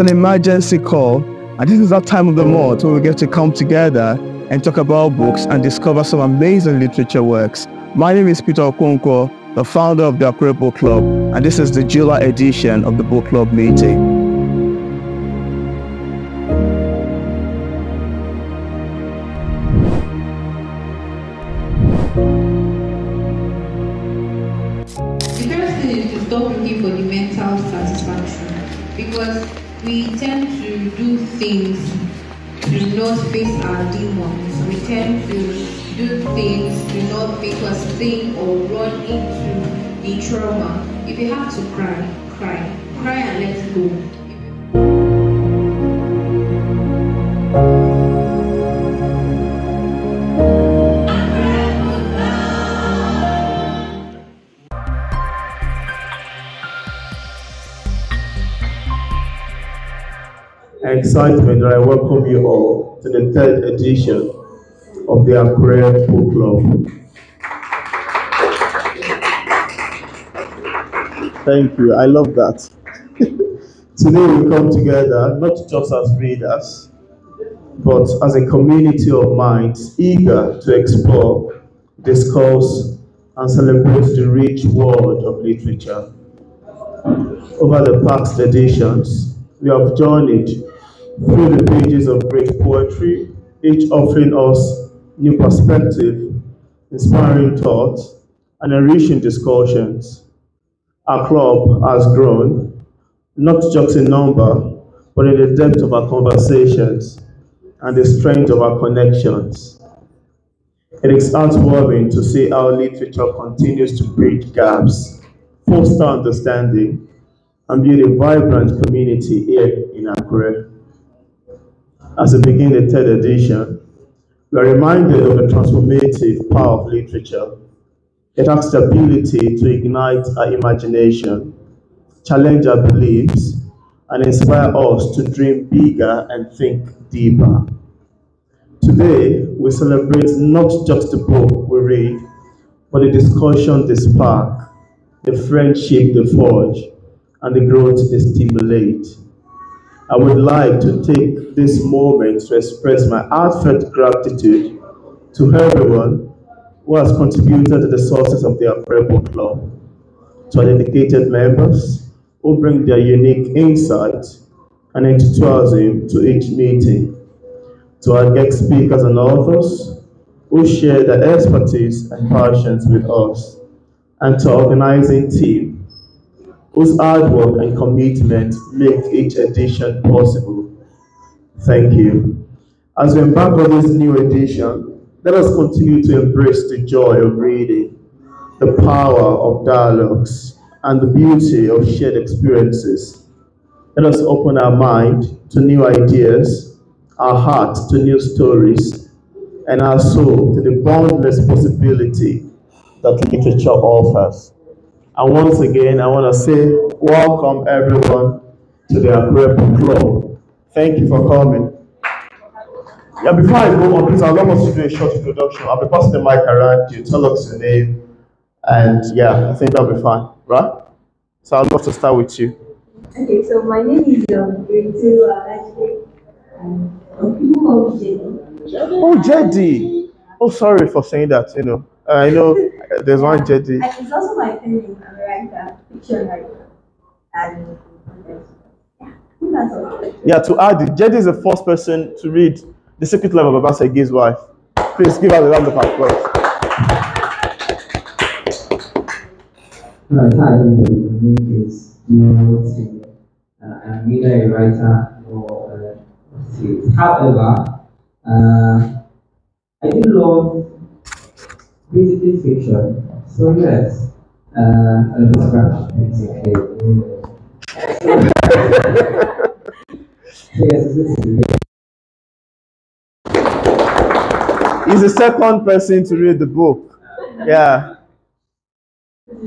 It's an emergency call, and this is that time of the month where we get to come together and talk about books and discover some amazing literature works. My name is Peter Okonkwo, the founder of the Akure Book Club, and this is the July edition of the book club meeting. Of the Akure Book Club. Thank you, I love that. Today we come together not just as readers, but as a community of minds eager to explore, discuss, and celebrate the rich world of literature. Over the past editions, we have journeyed through the pages of great poetry, each offering us new perspective, inspiring thoughts, and enriching discussions. Our club has grown, not just in number, but in the depth of our conversations and the strength of our connections. It is heartwarming to see how literature continues to bridge gaps, foster understanding, and build a vibrant community here in Akure. As we begin the third edition, we are reminded of the transformative power of literature. It has the ability to ignite our imagination, challenge our beliefs, and inspire us to dream bigger and think deeper. Today, we celebrate not just the book we read, but the discussion they spark, the friendship they forge, and the growth they stimulate. I would like to take this moment to express my heartfelt gratitude to everyone who has contributed to the sources of the Akure Book Club, to our dedicated members who bring their unique insight and enthusiasm to each meeting, to our guest speakers and authors who share their expertise and passions with us, and to our organizing team whose hard work and commitment make each edition possible. Thank you. As we embark on this new edition, let us continue to embrace the joy of reading, the power of dialogues, and the beauty of shared experiences. Let us open our mind to new ideas, our heart to new stories, and our soul to the boundless possibility that literature offers. And once again, I want to say welcome everyone to the Akure Club. Thank you for coming. Yeah, before I go on, please, I'd us to do a short introduction. I'll be passing the mic around you, tell us your name, and yeah, I think that'll be fine, right? So I'd love to start with you. Okay, so my name is um, Rachel Alashi. Um, people call me Jenny. Oh, Jedi. Oh, sorry for saying that, you know. I know there's one Jetty. And It's also my pen I'm a writer, fiction writer. And yeah, Yeah, to add, Jetty is the first person to read The Secret Life of Baba Segi's wife. Please give us a round of applause. Right, hi, my name is Timothy. Uh, I'm neither a writer or a However, uh, I do love basically fiction. So yes, uh, I'll describe basically. yes, this is He's the second person to read the book. Yeah. Good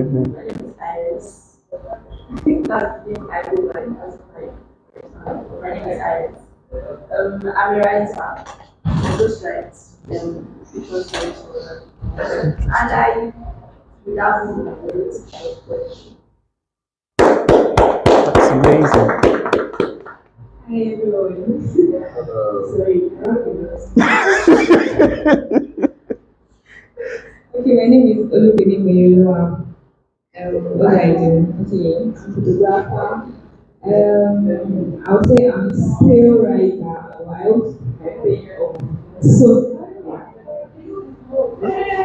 evening. I think that's the I do like as my name is Iris. Um, I'm a writer. I just write um, because and I without That's amazing. Hi everyone. Okay, my name is Olubini Mayoluwa. Um, what I do? Okay, I'm a photographer. Um, I would say I'm a still a still writer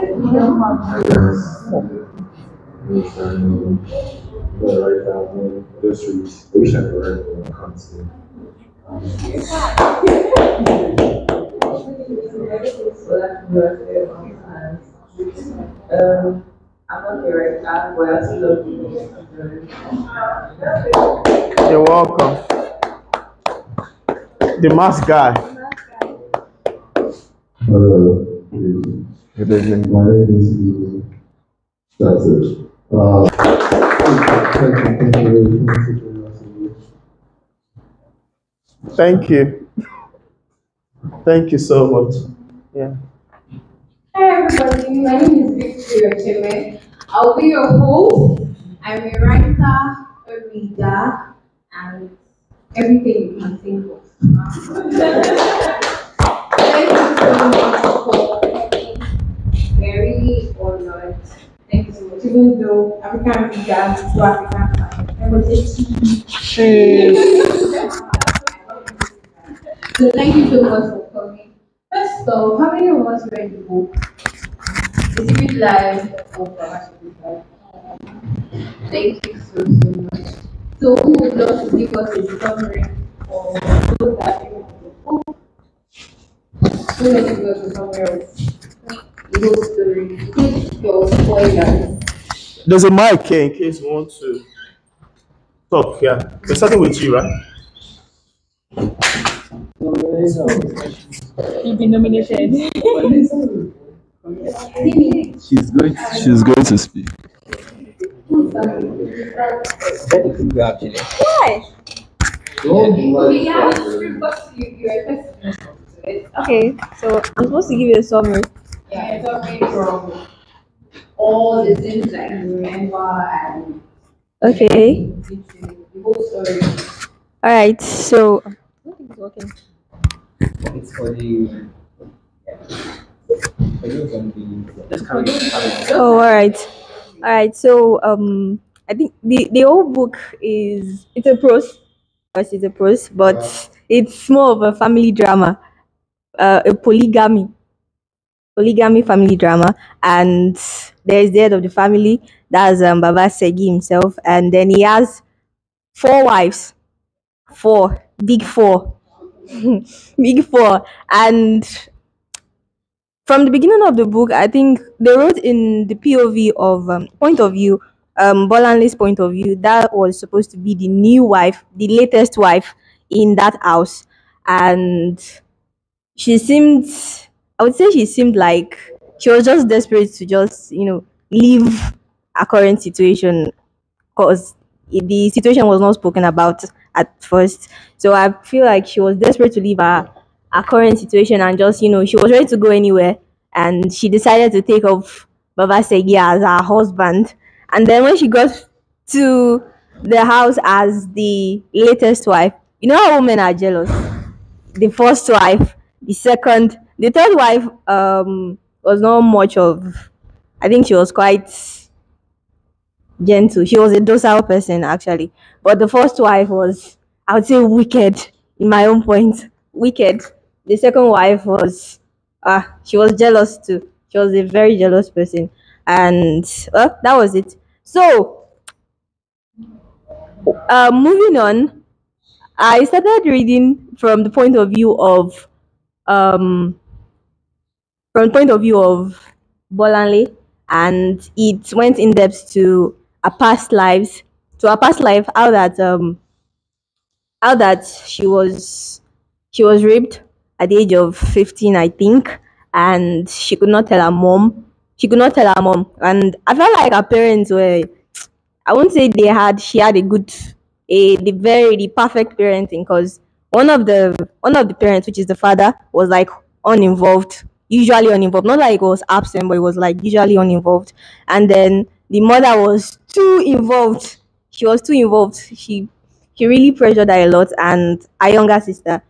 while I think of so. Um, I'm I music. You're welcome. The mask guy. Hello. Good evening. My name is That's it. Uh, thank you, thank you very much for joining us today. Thank you. Thank you so much. Yeah. Hi everybody, my name is Victoria Cheme. I'll be your host. I'm a writer, a reader, and everything you can think of. Thank you so much for coming. We're really honored. Thank you so much. Even though African readers do African So thank you so much for coming. First off, how many of us read the book? Is it live or? Thank you so, so much. So who would love to give us a summary of those that read the book? Who would give us a summary of the whole your spoilers. There's a mic here in case you want to talk. Yeah. We're starting with you, right? You've been nominated. She's going. She's going to speak. Okay, yeah, because you, you're a person. Okay, so I'm supposed to give you a summary. Yeah, it's talking from all the things that you remember and Okay. the whole story. All right. So. I don't think it's working. It's for the. For those on the. Just carry it. Oh, all right. All right. So, um, I think the the whole book is it's a prose. Yes, it's a prose, but it's more of a family drama, uh, a polygamy, polygamy family drama, and there is the head of the family. That's um Baba Segi himself, and then he has four wives, four. Big four, big four, and from the beginning of the book, I think they wrote in the POV of um, point of view, um, Bolanle's point of view, that was supposed to be the new wife, the latest wife in that house, and she seemed, I would say, she seemed like she was just desperate to just, you know, leave her current situation because the situation was not spoken about at first. So I feel like she was desperate to leave her her current situation and just you know she was ready to go anywhere. And she decided to take off Baba Segi as her husband. And then when she got to the house as the latest wife you know how women are jealous? The first wife the second the third wife um was not much of I think she was quite gentle. She was a docile person actually. But the first wife was I would say wicked in my own point. Wicked. The second wife was ah she was jealous too. She was a very jealous person. And well that was it. So uh moving on i started reading from the point of view of um from the point of view of bolanle and it went in depth to our past lives to our past life how that um how that she was she was raped at the age of 15 i think and she could not tell her mom. She could not tell her mom. And i felt like her parents were i won't say they had she had a good a the very the perfect parenting because one of the one of the parents which is the father was like uninvolved usually uninvolved not like it was absent but it was like usually uninvolved and then the mother was too involved she was too involved she she really pressured her a lot, and her younger sister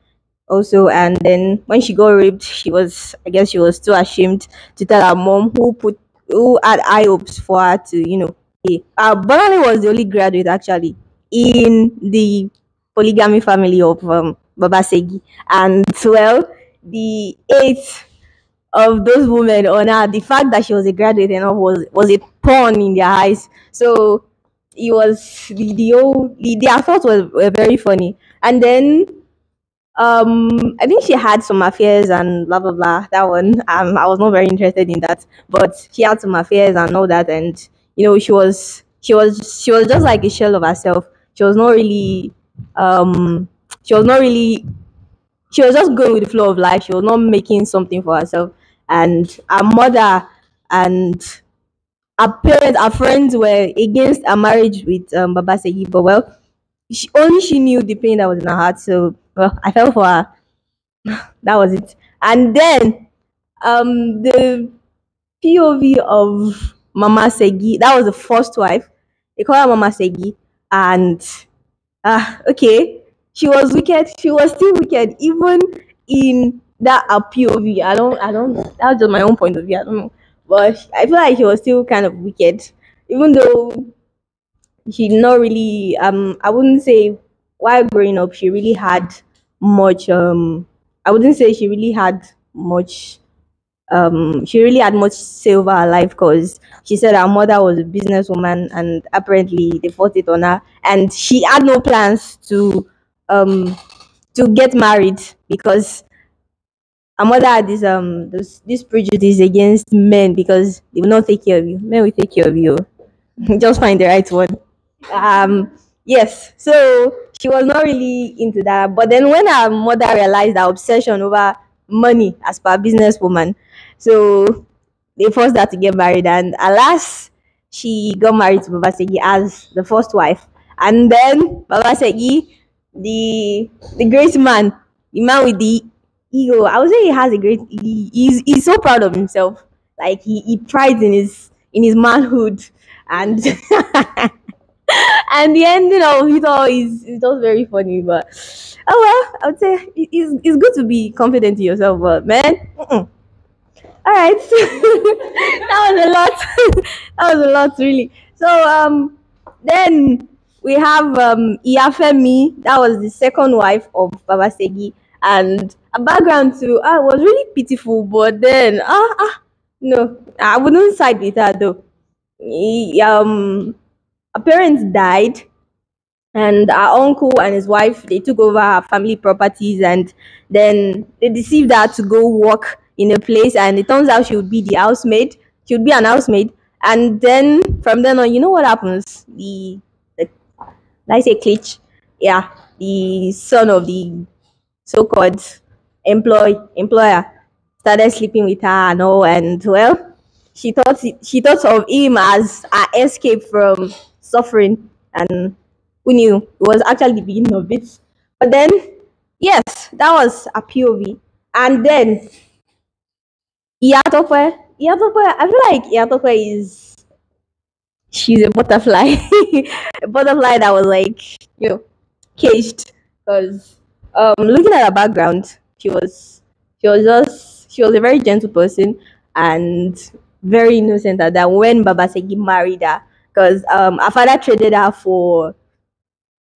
also. And then when she got raped, she was, I guess, she was too ashamed to tell her mom who put who had high hopes for her to, you know. pay. Uh, was the only graduate actually in the polygamy family of um, Babasegi, and well, the eighth of those women on her, the fact that she was a graduate and all was was a thorn in their eyes. So it was the the whole the, their thoughts were, were very funny. And then um I think she had some affairs and blah blah blah. That one. Um I was not very interested in that. But she had some affairs and all that and you know she was she was she was just like a shell of herself. She was not really um she was not really she was just going with the flow of life. She was not making something for herself. And her mother and her parents, her friends were against her marriage with um, Baba Segi. But well, she, only she knew the pain that was in her heart. So well, I fell for her. that was it. And then um the POV of Mama Segi, that was the first wife. They call her Mama Segi. And ah, okay, she was wicked. She was still wicked, even in that her POV. I don't, I don't. That's just my own point of view. I don't know, but I feel like she was still kind of wicked, even though she not really. Um, I wouldn't say while growing up she really had much. Um, I wouldn't say she really had much. Um, she really had much her life because she said her mother was a businesswoman and apparently they forced it on her, and she had no plans to um to get married because her mother had this um this, this prejudice against men because they will not take care of you. Men will take care of you. Just find the right one. Um yes, so she was not really into that. But then when her mother realized her obsession over money as per businesswoman, so they forced her to get married and alas she got married to Babasegi as the first wife. And then Babasegi, the the great man, the man with the ego. I would say he has a great. He, he's he's so proud of himself. Like he, he prides in his in his manhood, and and the ending of it all is is just very funny. But oh well, I would say it- it's it's good to be confident in yourself. But man. mm-mm. All right, that was a lot. that was a lot, really. So um, then we have um Iyafemi. That was the second wife of Baba Segi, and a background to ah was really pitiful. But then ah ah no, I wouldn't side with her though. He, um, her parents died, and our uncle and his wife they took over her family properties, and then they deceived her to go work in a place, and it turns out she would be the housemaid. She would be an housemaid, and then from then on, you know what happens? The the I say Klitsch, yeah, the son of the so-called employ employer started sleeping with her and all, and well, she thought she thought of him as an escape from suffering, and who knew? It was actually the beginning of it. But then, yes, that was a POV, and then Iyatope, Iyatope, I feel like Iyatope is she's a butterfly, a butterfly that was like you know caged because um looking at her background, she was she was just she was a very gentle person and very innocent at that when Baba Segi married her because um her father traded her for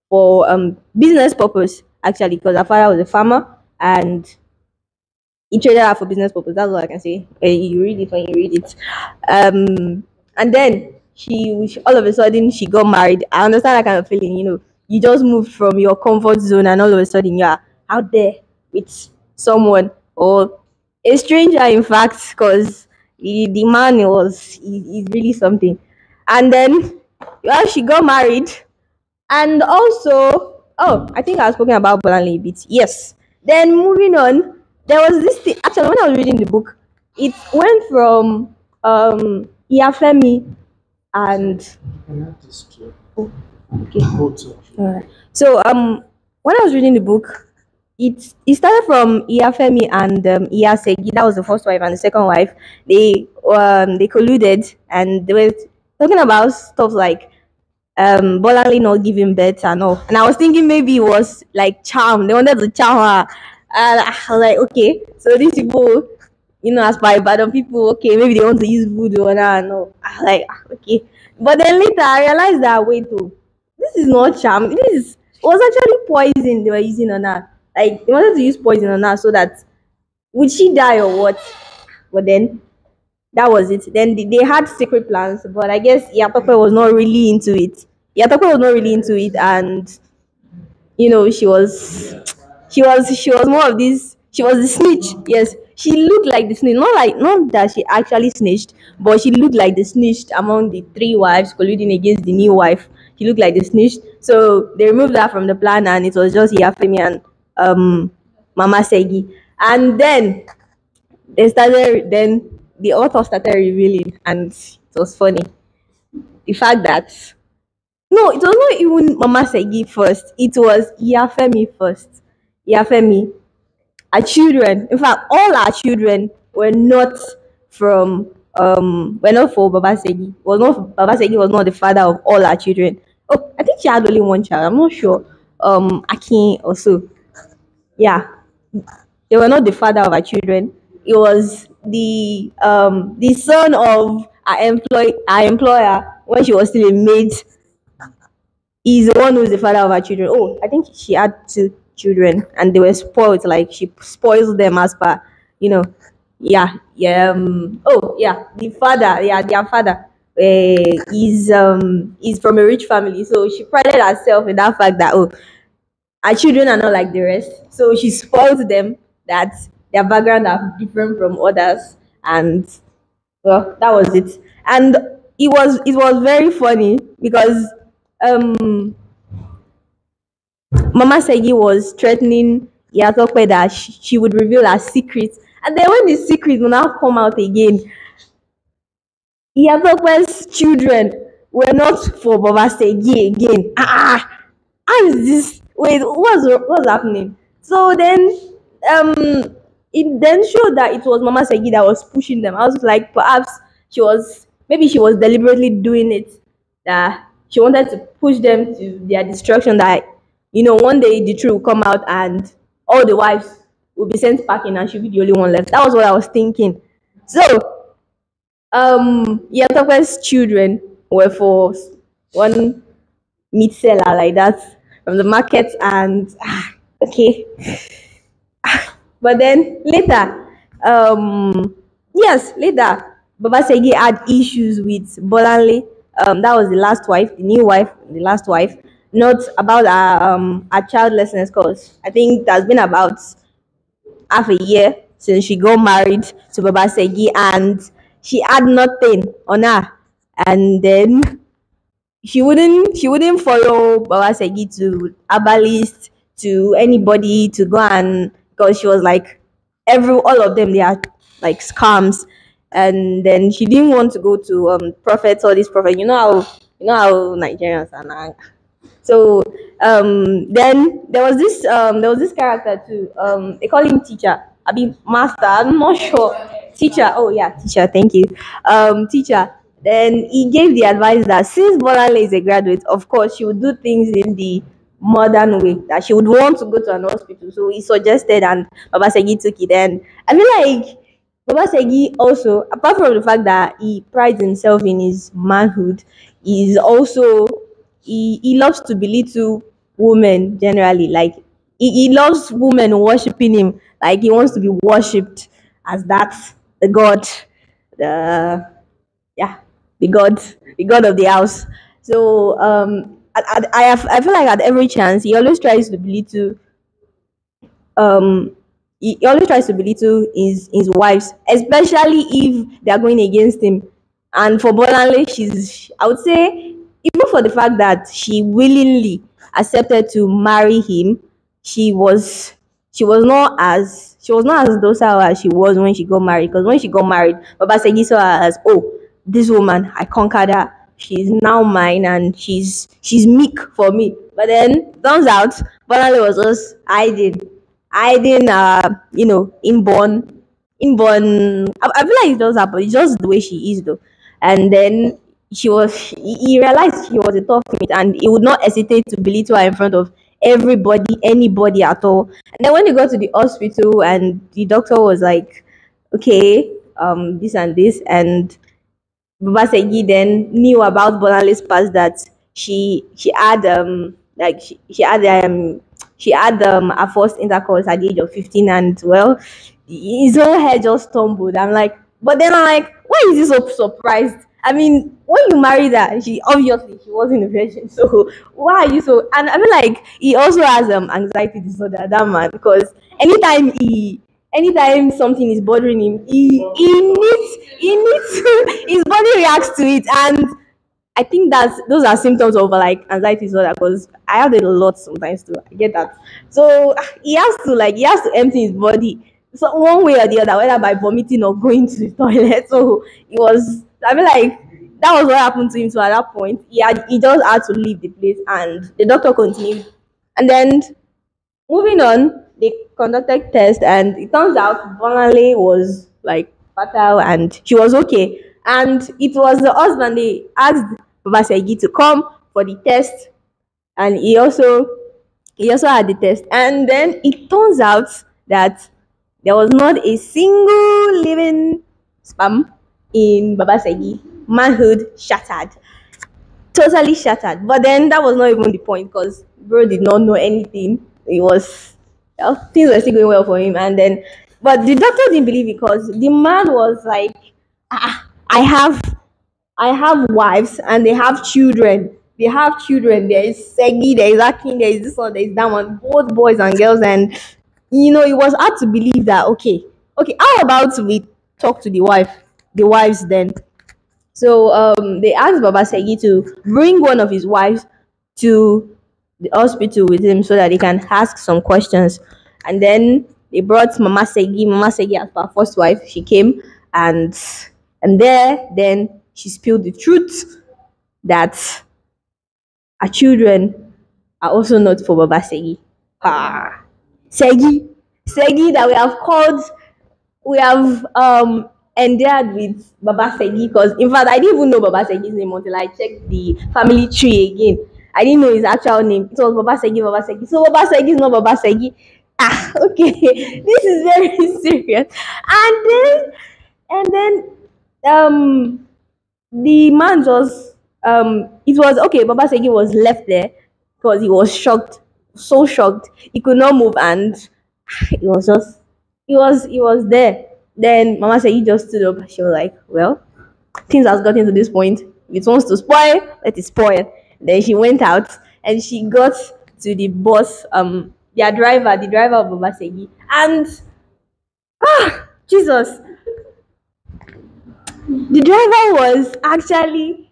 for um business purpose actually because her father was a farmer and he traded her for business purpose. That's all I can say. Uh, you read it when you read it. Um, and then she, she, all of a sudden, she got married. I understand that kind of feeling. You know, you just moved from your comfort zone, and all of a sudden, you're out there with someone or a stranger, in fact, because the, man was he's really something. And then, well, she got married, and also, oh, I think I was talking about Bolanle a bit. Yes. Then moving on, there was this thing. Actually, when I was reading the book, it went from um Iyafemi and okay. Alright. So um when I was reading the book, it it started from Iyafemi and um, Iyasegi. That was the first wife and the second wife. They um they colluded and they were talking about stuff like um Bolanle not giving birth and all. And I was thinking maybe it was like charm. They wanted to charm her. And I was like, okay, so these people, you know, as by Ibadan people, okay, maybe they want to use voodoo and I know. I was like, ah, okay. But then later I realized that wait, oh, this is not charm. This is was actually poison they were using on her. Like they wanted to use poison on her so that would she die or what? But then that was it. Then they, had secret plans, but I guess Yatope was not really into it. Yatope was not really into it, and you know she was, she was, she was more of this. She was the snitch. Yes, she looked like the snitch. Not like not that she actually snitched, but she looked like the snitch among the three wives colluding against the new wife. She looked like the snitch. So they removed that from the plan, and it was just Yafemi and um, Mama Segi. And then they started. Then the author started revealing, and it was funny. The fact that no, it was not even Mama Segi first. It was Yafemi first. Yafemi. Our children, in fact, all our children were not from um were not for Baba Segi. Was not Baba Segi was not the father of all our children. Oh, I think she had only one child. I'm not sure. Um Akin also. Yeah. They were not the father of our children. It was the um the son of our employ our employer when she was still a maid is the one who's the father of our children. Oh, I think she had two children and they were spoiled, like she spoils them as per, you know, yeah, yeah. Um, oh, yeah, the father, yeah, their father uh, is um is from a rich family, so she prided herself in that fact that oh, our children are not like the rest, so she spoiled them that their background are different from others, and well, that was it. And it was it was very funny because um Mama Segi was threatening Yatope that she, she would reveal her secrets, And then when the secrets will now come out again, Yatope's children were not for Baba Segi again. Ah, how is this? Wait, what's what's happening? So then, um, it then showed that it was Mama Segi that was pushing them. I was like, perhaps she was maybe she was deliberately doing it. That she wanted to push them to their destruction. That you know, one day the truth will come out and all the wives will be sent packing and she'll be the only one left. That was what I was thinking. So, um, Yatope's children were for one meat seller like that from the market and ah, okay. but then later, um, yes, later, Baba Segi had issues with Bolanle. Um, that was the last wife, the new wife, the last wife not about our um our childlessness because I think that's been about half a year since she got married to Baba Segi and she had nothing on her and then she wouldn't she wouldn't follow Baba Segi to herbalist to anybody to go and because she was like every all of them they are like scams and then she didn't want to go to um prophets or this prophet you know how you know how Nigerians are now so um, then there was this um, there was this character too. Um, they call him teacher. I mean master. I'm not sure. Teacher. Oh yeah, teacher. Thank you. Um, teacher. Then he gave the advice that since Bolanle is a graduate, of course she would do things in the modern way that she would want to go to an hospital. So he suggested, and Baba Segi took it. And I feel like Baba Segi also, apart from the fact that he prides himself in his manhood, is also he, he loves to belittle women generally. Like he, he loves women worshiping him. Like he wants to be worshipped as that the God, the yeah, the God, the God of the house. So um I, I, have, I feel like at every chance he always tries to belittle um he always tries to belittle his his wives, especially if they are going against him. And for Bolanle, she's I would say even for the fact that she willingly accepted to marry him, she was she was not as she was not as docile as she was when she got married. Because when she got married, Baba said saw her as oh, this woman, I conquered her. She's now mine and she's she's meek for me. But then turns out Bolanle was just hiding. Hiding uh, you know, inborn inborn I, I feel like it does happen. It's just the way she is though. And then she was he realized she was a tough mate and he would not hesitate to belittle her in front of everybody, anybody at all. And then when they got to the hospital and the doctor was like, okay, um, this and this, and Babasegi then knew about Bolanle's past that she she had um like she, she had um she had um her first intercourse at the age of 15 and well his whole head just stumbled. I'm like, but then I'm like, why is he so surprised? I mean, when you marry her, she obviously she wasn't a virgin. So why are you so? And I mean, like he also has um anxiety disorder. That man, because anytime he, anytime something is bothering him, he he needs he needs his body reacts to it, and I think that's those are symptoms of like anxiety disorder. Because I have it a lot sometimes too. I get that. So he has to like he has to empty his body. So one way or the other, whether by vomiting or going to the toilet. So it was I mean, like that was what happened to him. So at that point, he had he just had to leave the place, and the doctor continued. And then moving on, they conducted tests, and it turns out Bolanle was like fertile, and she was okay. And it was the husband they asked Baba Segi to come for the test, and he also he also had the test. And then it turns out that there was not a single living sperm in Baba Babasegi. Manhood shattered. Totally shattered. But then that was not even the point because bro did not know anything. It was well, things were still going well for him. And then but the doctor didn't believe it because the man was like, ah, I have I have wives and they have children. They have children. There is Segi, there is Akin, there is this one, there is that one, both boys and girls. And you know, it was hard to believe that okay, okay, how about to we talk to the wife, the wives then? So um they asked Baba Segi to bring one of his wives to the hospital with him so that they can ask some questions. And then they brought Mama Segi, Mama Segi as her first wife. She came and and there then she spilled the truth that her children are also not for Baba Segi. Ah, Segi, Segi that we have called, we have um endeared with Baba Segi because in fact I didn't even know Baba Segi's name until I checked the family tree again. I didn't know his actual name. It was Baba Segi, Baba Segi. So Baba Segi is not Baba Segi. Ah, okay. this is very serious. And then and then um the man just um it was okay baba segi was left there because he was shocked so shocked he could not move and it was just he was he was there then mama said he just stood up she was like well things has gotten to this point if it wants to spoil let it spoil then she went out and she got to the bus, um their driver the driver of baba segi and ah jesus the driver was actually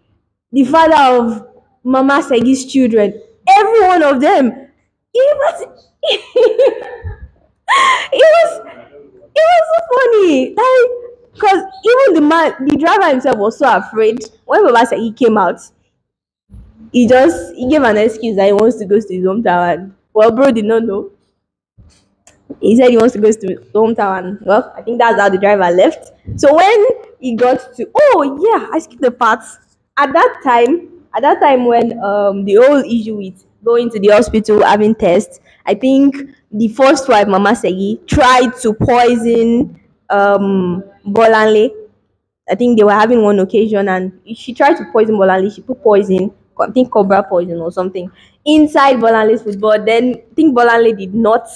the father of Mama Segi's children. Every one of them. It was it was it was so funny. Like because even the man the driver himself was so afraid when Baba Segi came out. He just he gave an excuse that he wants to go to his hometown. And, well, bro did not know. He said he wants to go to his hometown. And, well, I think that's how the driver left. So when he got to oh yeah i skipped the parts at that time at that time when um the whole issue with going to the hospital having tests. I think the first wife mama segi tried to poison um bolanle. I think they were having one occasion and she tried to poison bolanle. She put poison i think cobra poison or something inside bolanle's food. But then i think bolanle did not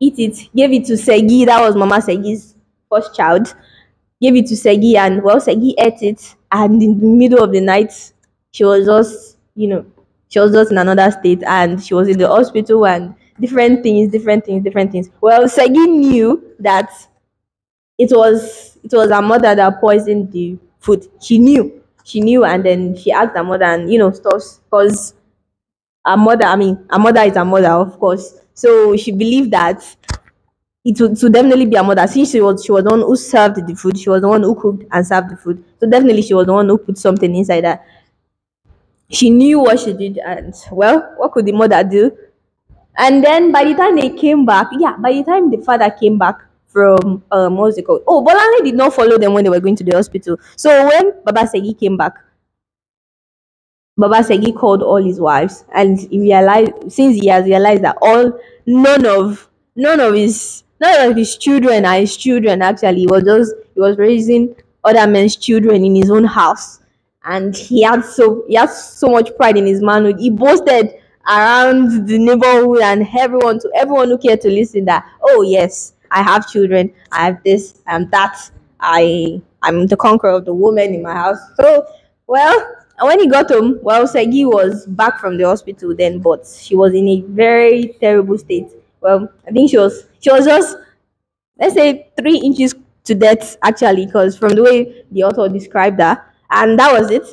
eat it. Gave it to segi. That was mama segi's first child. Gave it to Segi, and well, Segi ate it, and in the middle of the night, she was just, you know, she was just in another state, and she was in the hospital, and different things, different things, different things. Well, Segi knew that it was it was her mother that poisoned the food. She knew, she knew, and then she asked her mother, and you know, stuff because her mother, I mean, her mother is her mother, of course. So she believed that it would, to definitely be her mother since she was she was the one who served the food she was the one who cooked and served the food so definitely she was the one who put something inside that she knew what she did and well what could the mother do? And then by the time they came back yeah by the time the father came back from um what's it called? Oh Bolanle did not follow them when they were going to the hospital. So when Baba Segi came back Baba Segi called all his wives and he realized since he has realized that all none of none of his none of his children are his children actually he was just he was raising other men's children in his own house and he had so he had so much pride in his manhood. He boasted around the neighborhood and everyone to everyone who cared to listen that oh yes i have children i have this and that. I i'm the conqueror of the woman in my house. So well when he got home well segi was back from the hospital then but she was in a very terrible state. Well i think she was she was just let's say three inches to death actually because from the way the author described her and that was it.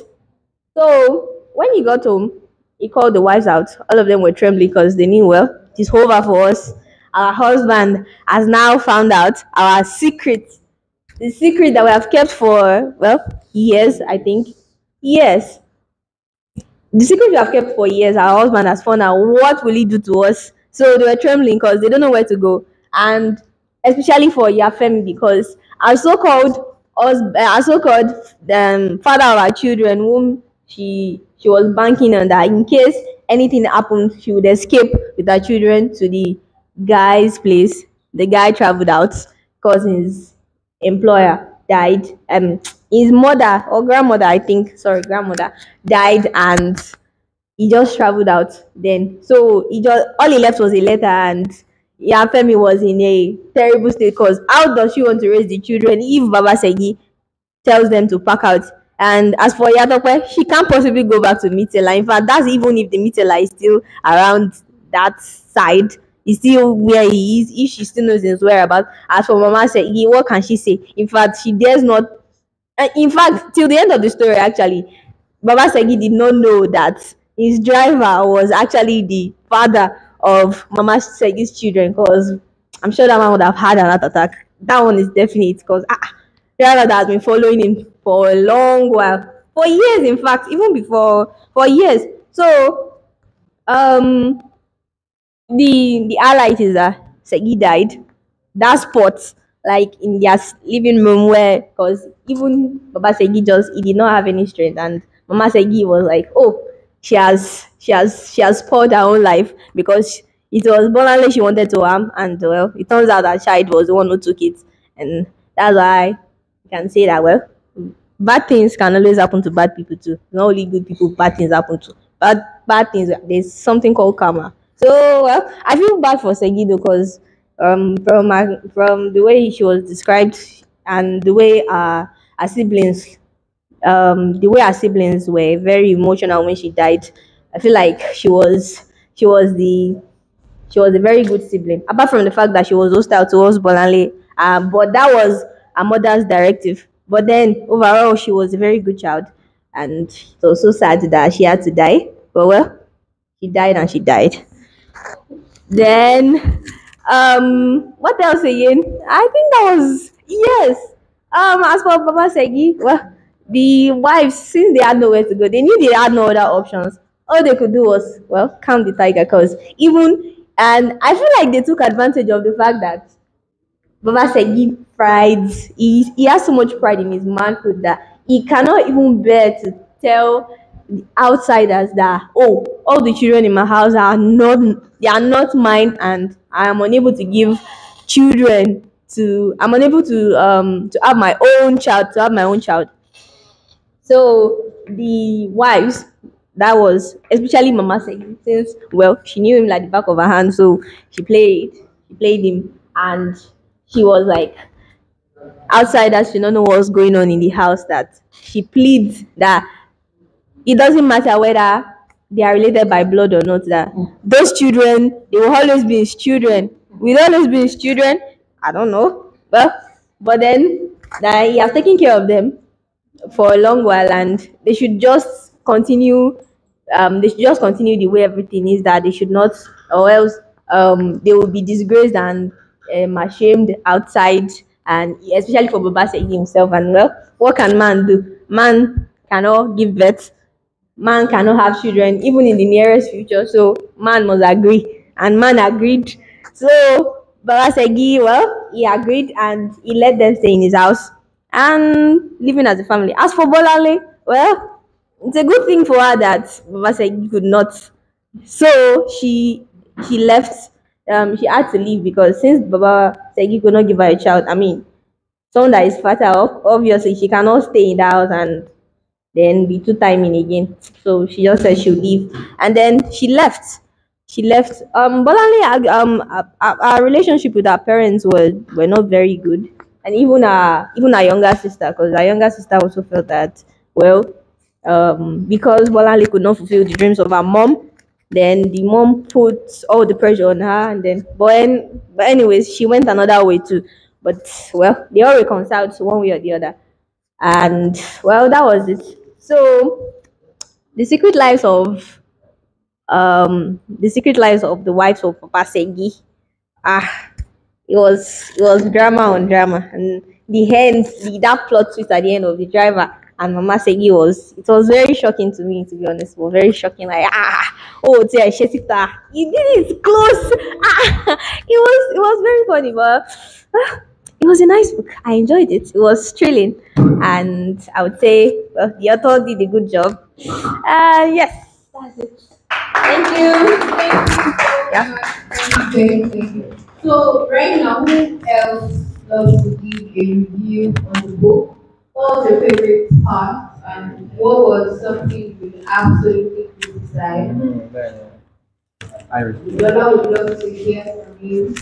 So when he got home he called the wives out. All of them were trembling because they knew well it's over for us. Our husband has now found out our secret the secret that we have kept for well years i think. Years. The secret we have kept for years our husband has found out what will he do to us. So they were trembling because they don't know where to go. And especially for Yafemi because our so-called us, uh, our so-called um, father of our children whom she she was banking on that in case anything happened she would escape with her children to the guy's place the guy traveled out because his employer died um his mother or grandmother i think sorry grandmother died and he just traveled out then. So he just all he left was a letter and yeah, was in a terrible state because how does she want to raise the children if Baba Segi tells them to pack out? And as for Yatope, she can't possibly go back to Mitela. In fact, that's even if the Mitela is still around that side, is still where he is, if she still knows his whereabouts. As for Mama Segi, what can she say? In fact, she dares not. Uh, in fact, till the end of the story, actually, Baba Segi did not know that his driver was actually the father of Mama Segi's children because I'm sure that man would have had an heart attack. That one is definite because ah, that has been following him for a long while, for years, in fact, even before for years. So, um, the the highlight is that Segi died. That spot, like in their living room, where because even Baba Segi just he did not have any strength, and Mama Segi was like, oh she has she has she has spoiled her own life because it was Bolanle she wanted to harm, and well, it turns out that child was the one who took it, and that's why you can say that well, bad things can always happen to bad people too. Not only good people, bad things happen to. Bad bad things. There's something called karma. So well, I feel bad for Segido because um from my, from the way she was described and the way uh, her siblings um, the way her siblings were very emotional when she died. I feel like she was she was the she was a very good sibling. Apart from the fact that she was hostile towards Bolanle, um, but that was her mother's directive. But then overall, she was a very good child, and it was so sad that she had to die. But well, she died and she died. Then, um, what else again? I think that was yes. Um, as for Baba Segi, well, the wives, since they had nowhere to go, they knew they had no other options. All they could do was, well, calm the tiger because even, and I feel like they took advantage of the fact that Baba Segi pride, he, he has so much pride in his manhood that he cannot even bear to tell outsiders that, oh, all the children in my house are not, they are not mine and I am unable to give children to, I'm unable to, um, to have my own child, to have my own child. So the wives, that was especially Mama Segi, since well, she knew him like the back of her hand, so she played, she played him, and she was like outside that she don't know what's going on in the house that she pleads that it doesn't matter whether they are related by blood or not that those children they will always be his children. We'll always be his children? I don't know. Well but then that he has taken care of them for a long while and they should just continue um they should just continue the way everything is that they should not or else um they will be disgraced and um, ashamed outside and especially for Baba saying himself. And well what can man do? Man cannot give birth. Man cannot have children even in the nearest future. So man must agree. And man agreed. So Baba Segi well he agreed and he let them stay in his house and living as a family. As for Bolanle, well, it's a good thing for her that Baba Segi could not. So she she left. Um, she had to leave because since Baba Segi could not give her a child, I mean, someone that is fertile, obviously she cannot stay in the house and then be too timing again. So she just said she'll leave, and then she left. She left. Um, Bolanle, um, our, our our relationship with our parents were were not very good, and even our even our younger sister, because our younger sister also felt that well, um, because Bolanle could not fulfill the dreams of her mom, then the mom put all the pressure on her, and then but, en- but anyways, she went another way too. But well, they all reconciled one way or the other, and well, that was it. So the secret lives of um the secret lives of the wives of Papa Segi. Ah, it was it was drama on drama, and the end, the that plot twist at the end of the driver and Mama Segi was it was very shocking to me to be honest. It was very shocking. Like ah, oh dear, Shesita, you did it close. Ah, it was it was very funny, but ah, it was a nice book. I enjoyed it. It was thrilling, and I would say well, the author did a good job. Uh, yes, that's it. Thank you. Yeah. Thank you. So right now, who else loves to give a review on the book? What was your favorite part, and what was something you absolutely criticize? Lola would love to hear from you.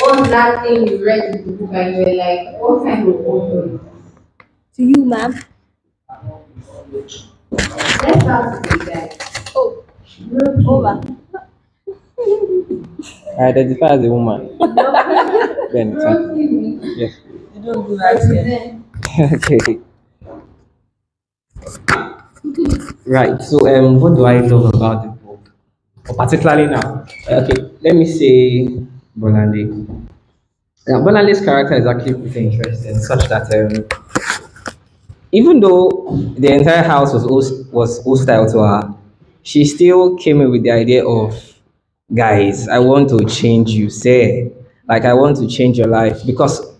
What's that thing you read in the book and you were like, what kind of author is this? To you, ma'am. Let's start with the guy. Oh, over. I identify as a woman. Then, it's fine. Don't give me. yes. You don't do that okay. Right. So, um, what do I love about the book, or particularly now? Okay, let me say Bolanle. Yeah, Bolanle's character is actually pretty interesting, such that um, even though the entire house was host- was hostile to her, she still came in with the idea of, guys, I want to change you, say, like I want to change your life because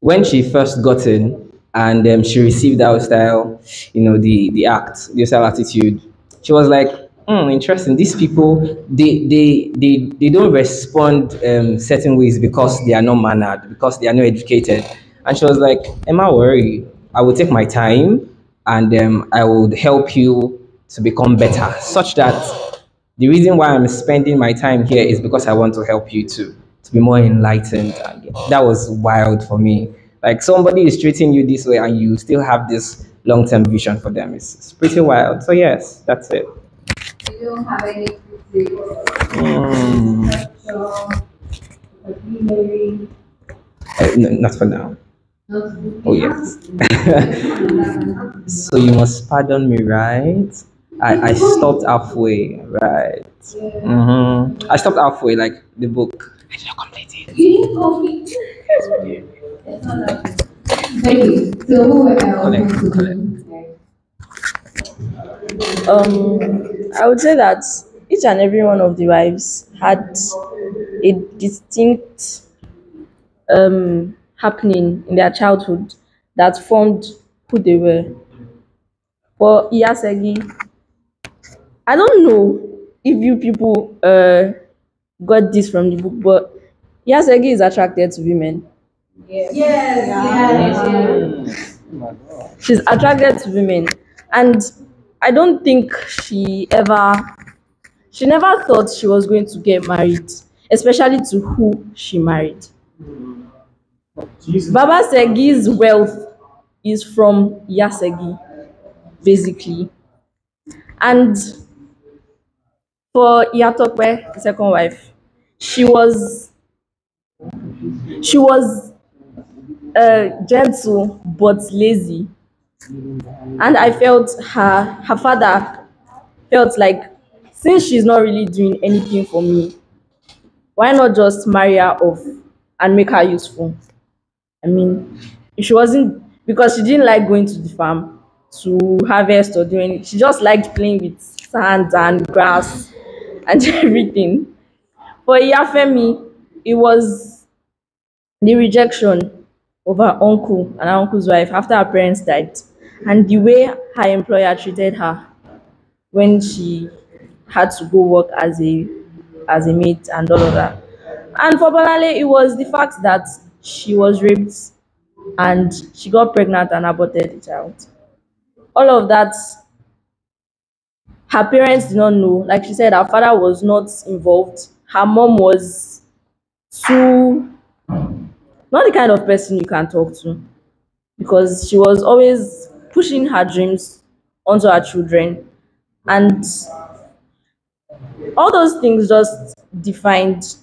when she first got in and um, she received our style, you know, the the act, the style attitude, she was like, hmm, interesting. These people, they they they they don't respond um, certain ways because they are not mannered, because they are not educated. And she was like, Emma, worry. I will take my time and um, I will help you to become better, such that the reason why I'm spending my time here is because I want to help you to to be more enlightened. That was wild for me. Like somebody is treating you this way and you still have this long term vision for them. It's, it's pretty wild. So yes, that's it. You don't have any. Mm, uh, no, not for now. Oh yes. so you must pardon me, right? I, I stopped halfway, right? Mm-hmm. I stopped halfway, like the book. I did not complete it. You didn't complete. It's not that. Okay, so who else Collect, collect. Um, I would say that each and every one of the wives had a distinct um, happening in their childhood that formed who they were. For Iyasegi, I don't know if you people uh, got this from the book, but Iyasegi is attracted to women. Yes, yes, yes. she's attracted to women. And i don't think she ever she never thought she was going to get married especially to who she married. Baba segi's wealth is from yasegi basically. And for iyatope the second wife. She was she was uh, gentle but lazy. And i felt her her father felt like since she's not really doing anything for me why not just marry her off and make her useful? I mean if she wasn't because she didn't like going to the farm to harvest or doing she just liked playing with sand and grass and everything for iyafemi it was the rejection of her uncle and her uncle's wife after her parents died and the way her employer treated her when she had to go work as a as a maid and all of that. And for Banale, it was the fact that she was raped and she got pregnant and aborted the child. All of that, her parents did not know. Like she said, her father was not involved. Her mom was too not the kind of person you can talk to because she was always pushing her dreams onto her children and all those things just defined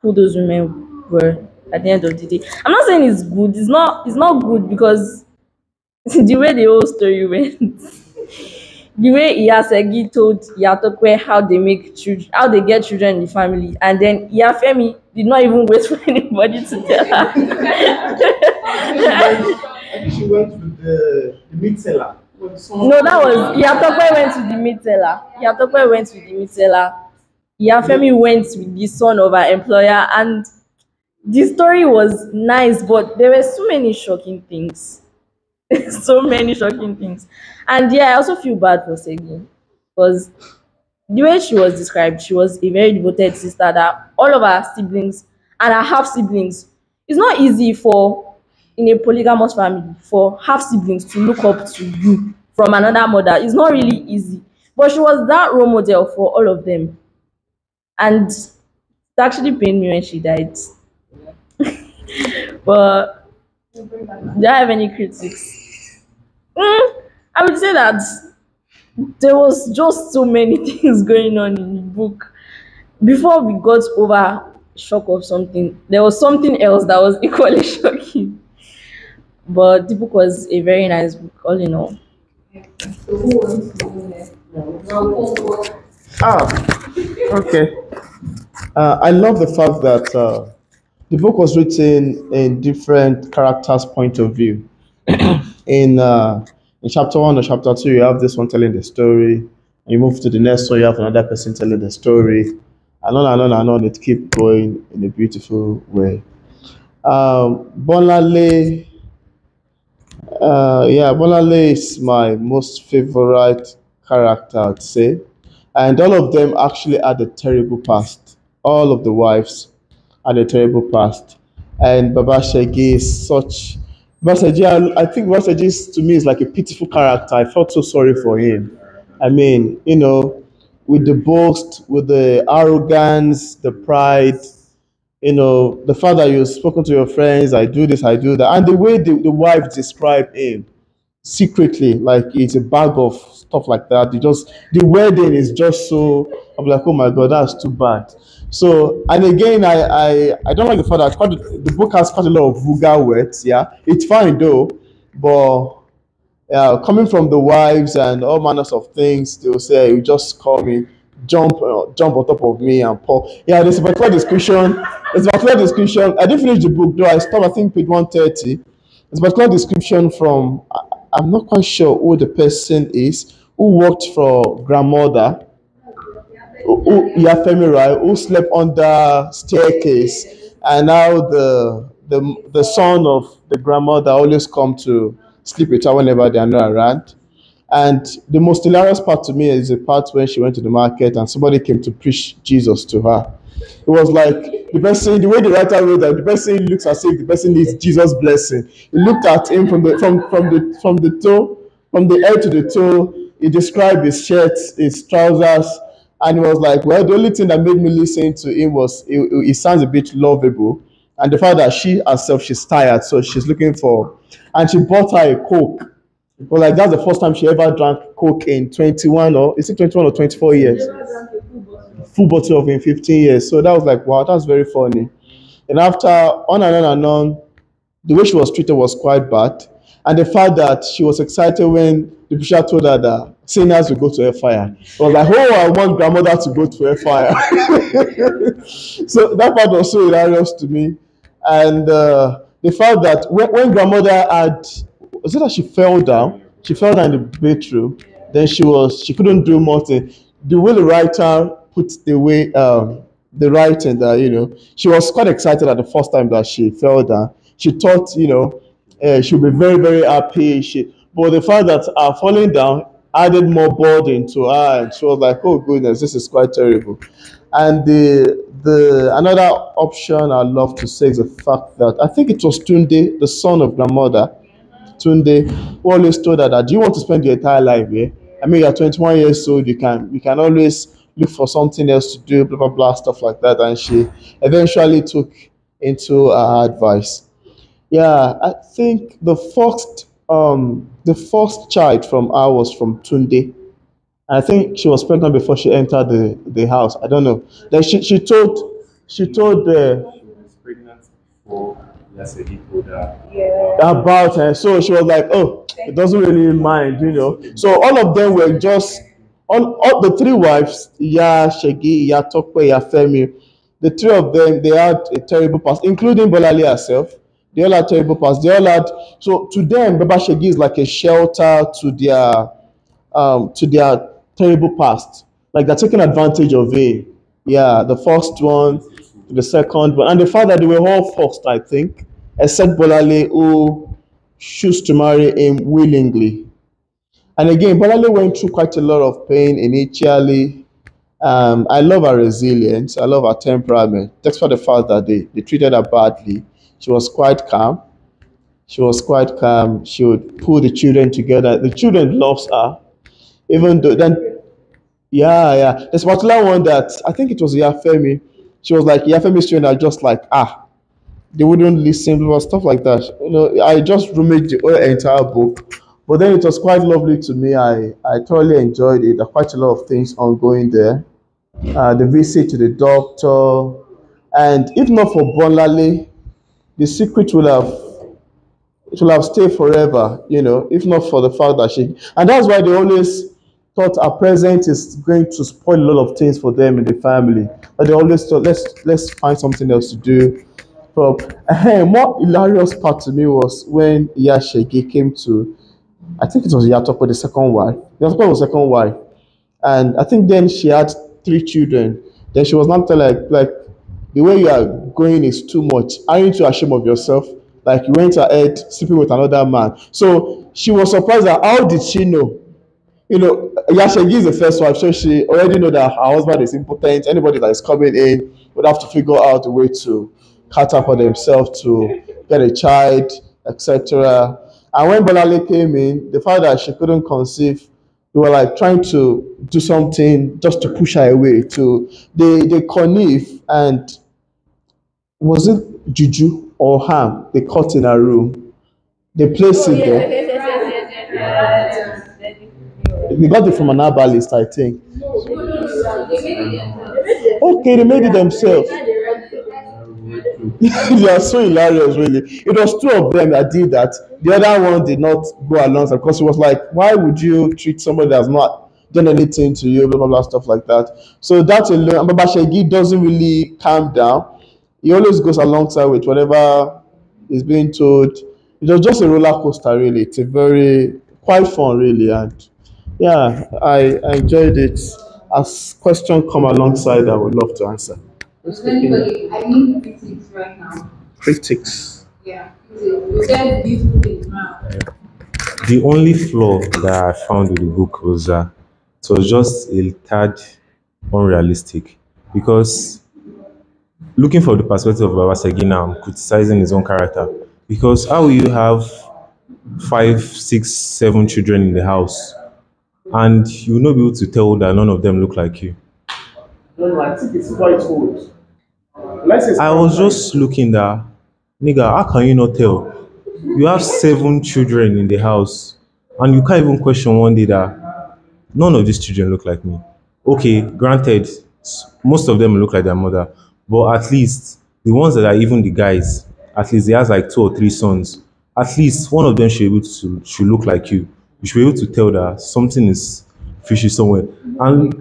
who those women were at the end of the day. I'm not saying it's good. It's not. It's not good because the way the whole story went, the way Iyasegi told Iyatokwe how they make children, how they get children in the family, and then Iyafemi did not even wait for anybody to tell her. I think she went with the, the meat seller. no, that was Iyatokwe went to the meat seller. Iyatokwe went with the meat seller. Iyafemi went with the son of her employer, and the story was nice, but there were so many shocking things. so many shocking things. And yeah, I also feel bad for Segi because the way she was described, she was a very devoted sister that all of her siblings and her half siblings, it's not easy for in a polygamous family for half siblings to look up to you from another mother. It's not really easy. But she was that role model for all of them. And it actually pained me when she died. but do I have any critics? Mm, I would say that there was just so many things going on in the book. Before we got over shock of something, there was something else that was equally shocking. But the book was a very nice book, all in all. Ah, okay. Uh, I love the fact that uh, the book was written in different characters' point of view. in uh, in chapter one or chapter two, you have this one telling the story. And you move to the next one, you have another person telling the story, and on and on and on. It keep going in a beautiful way. Um, Bonale, uh, yeah, Bonale is my most favorite character, I'd say. And all of them actually had a terrible past. All of the wives had a terrible past. And Baba Shagi is such. Baba I, I think Baba to me is like a pitiful character. I felt so sorry for him. I mean, you know, with the boast, with the arrogance, the pride, you know, the fact that you've spoken to your friends, I do this, I do that, and the way the, the wife described him secretly, like it's a bag of stuff like that. You just the wedding is just so I'm like, oh my god, that's too bad. So and again, I I, I don't like the fact that quite, the book has quite a lot of vulgar words. Yeah, it's fine though, but yeah, coming from the wives and all manners of things, they will say, "You just call me." Jump, uh, jump on top of me and Paul. Yeah, there's a particular description. There's a particular description. I didn't finish the book though. I stopped. I think page one thirty. There's a particular description from. I'm not quite sure who the person is who worked for grandmother who, right, who slept under staircase, and now the the the son of the grandmother always come to sleep with her whenever they are not around. And the most hilarious part to me is the part when she went to the market and somebody came to preach Jesus to her. It was like the person, the way the writer wrote that, the person looks as if the person needs Jesus' blessing. He looked at him from the from from the from the toe, from the head to the toe. He described his shirt, his trousers, and he was like, "Well, the only thing that made me listen to him was he, he sounds a bit lovable, and the fact that she herself she's tired, so she's looking for, and she bought her a coke. But like that's the first time she ever drank coke in 21 or is it 21 or 24 years? Full bottle of in 15 years. So that was like, wow, that's very funny. And after on and on and on, the way she was treated was quite bad. And the fact that she was excited when the bishop told her that sinners will go to hellfire. It was like, oh, I want grandmother to go to a fire. so that part was so hilarious to me. And uh, the fact that when, when grandmother had, was it that she fell down? She fell down in the bedroom. Then she was, she couldn't do more thing. The way the writer put the way, um, the writing that, you know, she was quite excited at the first time that she fell down. She thought, you know, uh, she'll be very, very happy. She, But the fact that uh, falling down added more burden to her, and she was like, "Oh goodness, this is quite terrible." And the the another option I love to say is the fact that I think it was Tunde, the son of grandmother, Tunde, who always told her that, "Do you want to spend your entire life here? I mean, you're 21 years old. You can you can always look for something else to do, blah blah blah, stuff like that." And she eventually took into her advice. Yeah, I think the first um the first child from her was from Tunde. I think she was pregnant before she entered the, the house. I don't know. Then she, she told she told uh, Yasegi told her. about her. So she was like, oh, it doesn't really mind, you know. So all of them were just all, all the three wives, Ya Shegi, Ya Tokwe, Ya Femi, the three of them, they had a terrible past, including Bolali herself. They terrible past. They so to them, Baba Shegi is like a shelter to their um to their terrible past. Like they're taking advantage of it. Yeah, the first one, the second one, and the fact that they were all forced, I think, except Bolanle who chose to marry him willingly. And again, Bolanle went through quite a lot of pain initially. Um, I love her resilience. I love her temperament. Despite the fact that they, they treated her badly, she was quite calm. She was quite calm. She would pull the children together. The children loves her, even though then yeah, yeah. There's particular one that I think it was Yafemi. She was like, Yafemi's children are just like, ah, they wouldn't listen, or stuff like that. You know, I just rummaged the whole entire book. But then it was quite lovely to me. I, I thoroughly enjoyed it. There are quite a lot of things ongoing there. Uh, the visit to the doctor. And if not for Bonlale, the secret will have it will have stayed forever, you know, if not for the fact that she and that's why they always thought our present is going to spoil a lot of things for them in the family. But they always thought let's let's find something else to do. But a more hilarious part to me was when Yashegi came to I think it was Yatopo, the second wife. Yatopo was second wife. And I think then she had three children. Then she was not like like the way you are going is too much. Aren't you ashamed of yourself? Like you went ahead sleeping with another man. So she was surprised that how did she know? You know, Yashegi is the first wife, so she already know that her husband is impotent. Anybody that is coming in would have to figure out a way to cater for themselves to get a child, etc. And when Bolale came in, the fact that she couldn't conceive, they were like trying to do something just to push her away. To they they connive and was it juju or ham they caught in her room? They placed it there. They got it from an herbalist i think. Okay they made it themselves. They are so hilarious really. It was two of them that did that. The other one did not go along because it was like why would you treat somebody that's not done anything to you blah blah blah stuff like that. So that alone baba shegi doesn't really calm down he always goes alongside with whatever is being told. It was just a roller coaster, really. It's a very quite fun, really, and yeah, I, I enjoyed it. As question come alongside, I would love to answer. Does anybody, I need critics right now. Critics. Yeah. You said beautiful things now. The only flaw that I found with the book was that it was just a tad unrealistic because looking from the perspective of Babasegi now, I'm criticizing his own character because how will you have five, six, seven children in the house and you will not be able to tell that none of them look like you? No, no, I think it's quite old. I was just looking that, nigga, how can you not tell? You have seven children in the house, and you can't even question one day that none of these children look like me. Okay, granted, most of them look like their mother, but at least the ones that are even the guys, at least he has like two or three sons. At least one of them should be able to should look like you. You should be able to tell that something is fishy somewhere. And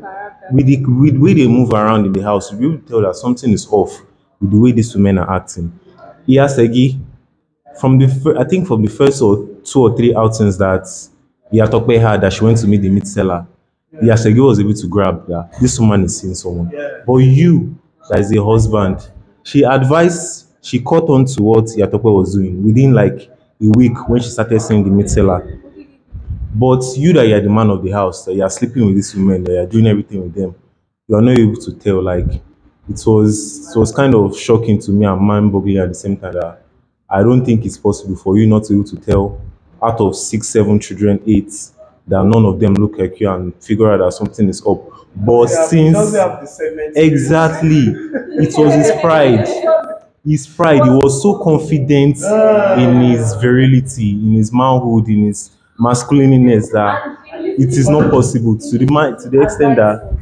with the with way they move around in the house, able to tell that something is off with the way these women are acting. Iyasegi, from the I think from the first or two or three outings that Iyatokpe had that she went to meet the meat seller, Iyasegi was able to grab that this woman is seeing someone. But you, is a husband, she advised, she caught on to what Iyatokpe was doing within like a week when she started seeing the meat seller. But you that you're the man of the house, that you're sleeping with these women, that you're doing everything with them, you're not able to tell. Like it was it was kind of shocking to me and mind boggling at the same time that I don't think it's possible for you not to be able to tell out of six, seven children, eight, that none of them look like you and figure out that something is up. But since exactly it was his pride. His pride, he was so confident in his virility, in his manhood, in his masculineness that it is not possible to the mi- to the extent that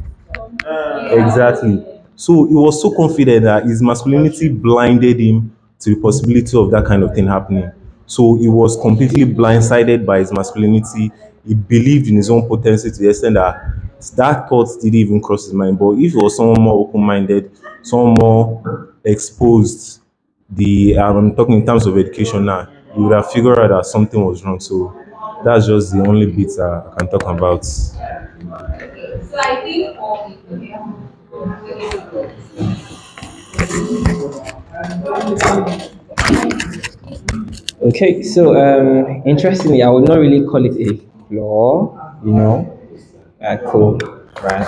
exactly. So he was so confident that his masculinity blinded him to the possibility of that kind of thing happening. So he was completely blindsided by his masculinity. He believed in his own potency to the extent that that thought didn't even cross his mind. But if he was someone more open-minded, someone more exposed, the I'm talking in terms of education now, he would have figured out that something was wrong. So that's just the only bit I can talk about. So I think um, so um, interestingly, I would not really call it a flaw, you know. Uh, cool, right?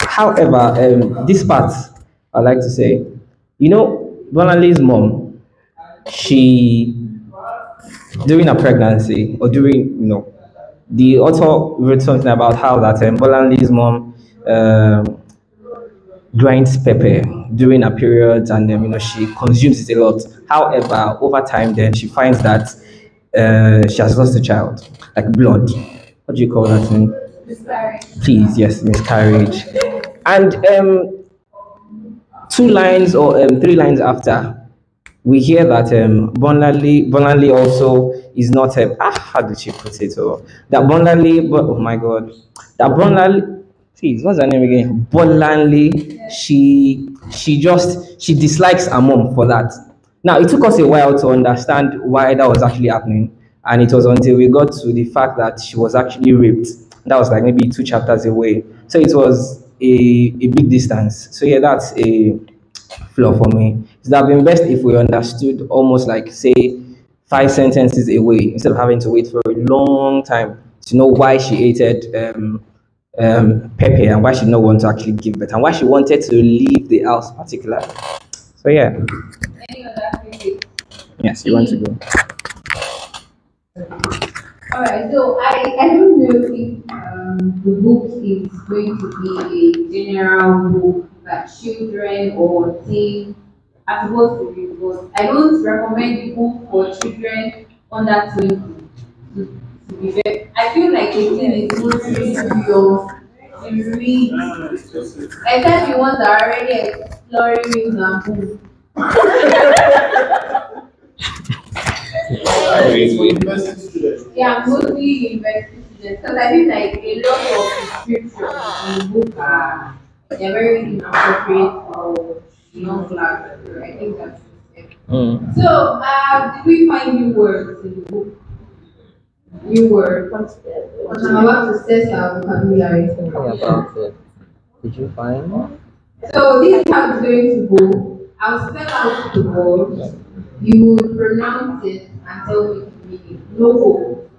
However, um, this part I like to say, you know, Bonali's mom, she during her pregnancy or during you know, the author wrote something about how that um, Bonali's mom um, grinds pepper during her periods and um, you know she consumes it a lot. However, over time, then she finds that uh, she has lost a child, like blood. What do you call that thing? Please, yes, miscarriage. And um, two lines or um, three lines after, we hear that um, Bonlali, Bonlali also is not a ah, how did she put it? Oh, that Bonlali, but oh my god, that Bonlali, what's her name again? Bonlali, she she just she dislikes her mom for that. Now it took us a while to understand why that was actually happening, and it was until we got to the fact that she was actually raped. That was like maybe two chapters away. So it was a, a big distance. So yeah, that's a flaw for me. It would have been best if we understood almost like say five sentences away instead of having to wait for a long time to know why she hated um, um, Pepe and why she not want to actually give birth and why she wanted to leave the house particularly. So yeah, yes, you want to go. Alright, so I, I don't know if um, the book is going to be a general book that children or teens are supposed to read, but I don't recommend the book for children under 20 to, to be very, I feel like a teen is mostly to read, except the ones that are already exploring news and books. Yeah, mostly university students, because I feel like a lot of descriptions in the book are they're very inappropriate for young class. I think that's it. Mm. So, uh, did we find new words in the book? New words. But I'm about to test our vocabulary. about it. Did you find? So this is how it's going to go. I'll spell out the word. You will pronounce it and tell me the meaning. No hope.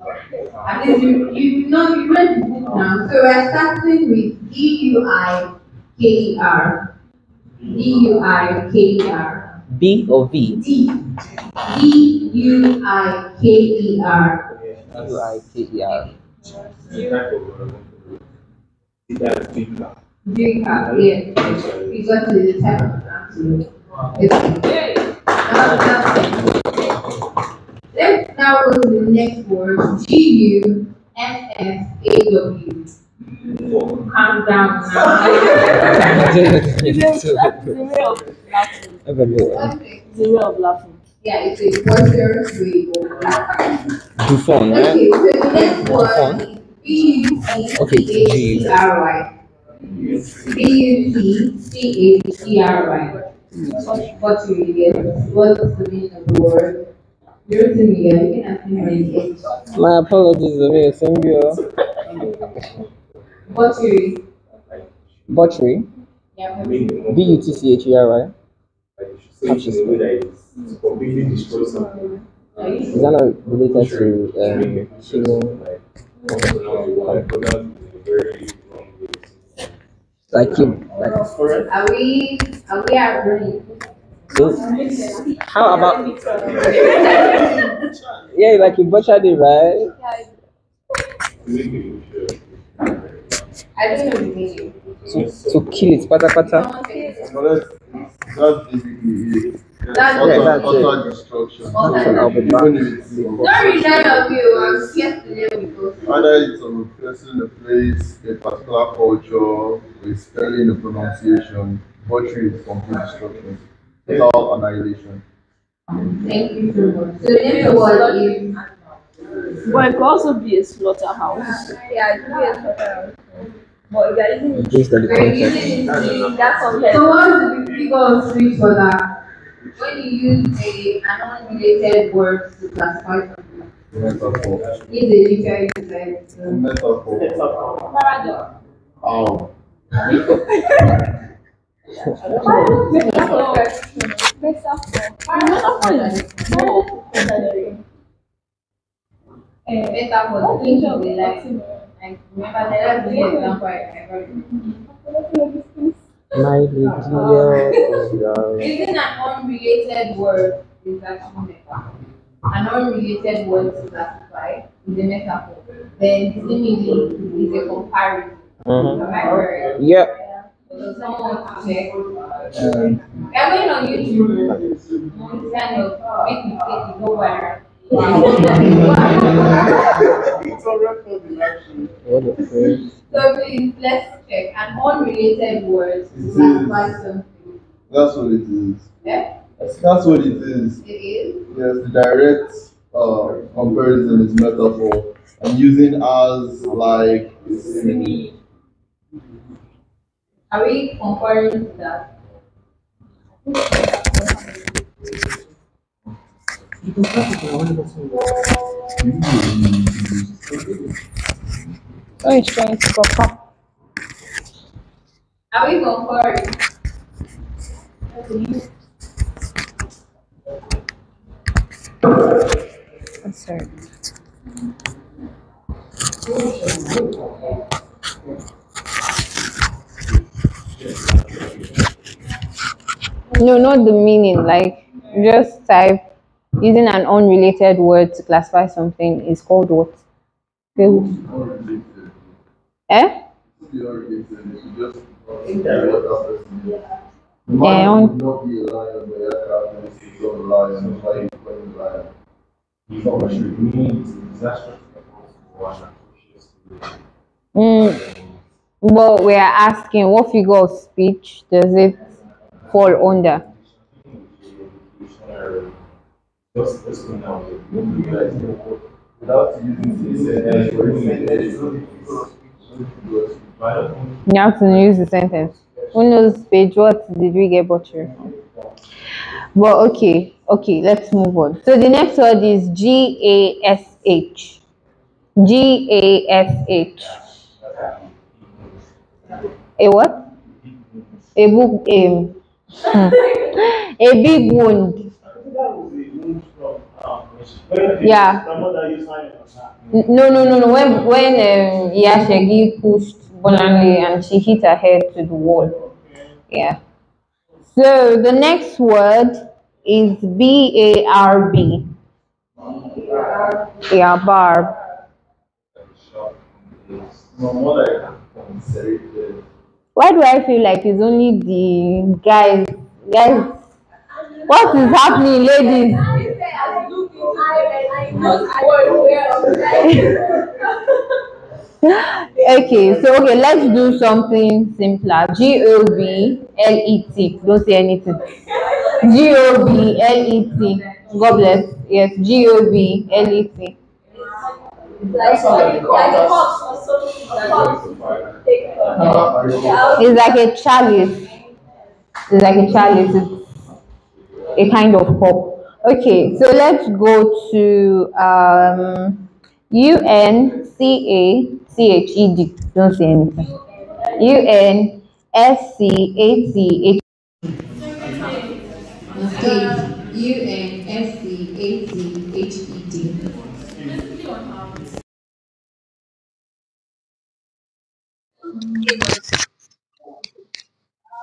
At least you, you know you read the book now. So we're starting with D U I K E R. D U I K E R. B or V? D. D U I K E R. U I K E R. Drink up, yeah. We got to the type of answer. Okay. Now, now, Let's now go to the next word. G U F F A W. Calm down now. Okay. The way of laughing. Yeah, it's a boisterous way of laughing. Buffon, right? Okay, so the next word is B U T Okay, C H E R Y. B U T C H E R Y. What you get? What's the meaning of the word? You're to me, you can ask me already. My apologies, Amir Symbio. What you Butchery. Yeah. B U T C H E R Y. Is that not related to um, killing? Like him. Like Are we are we agreeing? so, how about yeah, like you butchered it, right? I don't know the meaning. To, to kill it, pata pata. Someone say that's, that's basically it. That's Yeah, utter, that's it. destruction. Action, I'll back. Even if it's Don't rely on you. I'm scared to live with you. Either it's of a person, a place, a particular culture, a spelling, a pronunciation, butchery is complete destruction. Total annihilation. Thank you so much. So the next word But it could also be a slaughterhouse. Yeah, it could be a slaughterhouse. But if you're using it Based on the we're context. using it in that context, So what's the figure of speech for that? When you use a an unrelated word to classify something, Metaphor. use a literary sense. Metaphor. paradox. Ow. Metaphor, things of the life. Like remember that that's the example I I got. My little Using an unrelated word is actually metaphor. An unrelated word to classify is a metaphor. Then simile is a comparison. Mhm. Am I correct? Yeah. So someone wants to check. We are going on YouTube. It's kind of make go viral. It's a record actually. What the frick? So please, let's check. An unrelated word classify something. That's what it is. Yeah, That's, that's what it is. it is. Yes, the direct uh, comparison is metaphor. I'm using as like. Are we comparing to that? Oh, he's trying to cock up. Are we comparing? I'm sorry. No, not the meaning. Like, just type using an unrelated word to classify something is called what? Fail. Eh? Yeah, lion? Mm, but we are asking what figure of speech does it fall under? Without using this, You have to use the sentence. Who knows page what did we get butchered from? But okay, okay, let's move on. So the next word is G A S H. G A S H. A what? A book a, hmm. a big wound. Yeah. No, no, no, no. When when um, Yashagi pushed Bolanle and she hit her head to the wall. Yeah. So the next word is B A R B. Yeah, barb. no more like conservative. Why do I feel like it's only the guys? Guys, what is happening, ladies? Okay, so okay, let's do something simpler. G O B L E T. Don't say anything. G O B L E T. God bless. Yes, G O B L E T. It's like a chalice. It's like a chalice. It's a kind of cup. Okay, so let's go to um, U N C A C H E D. Don't say anything. U N S C A T H. U N S C A T H E D.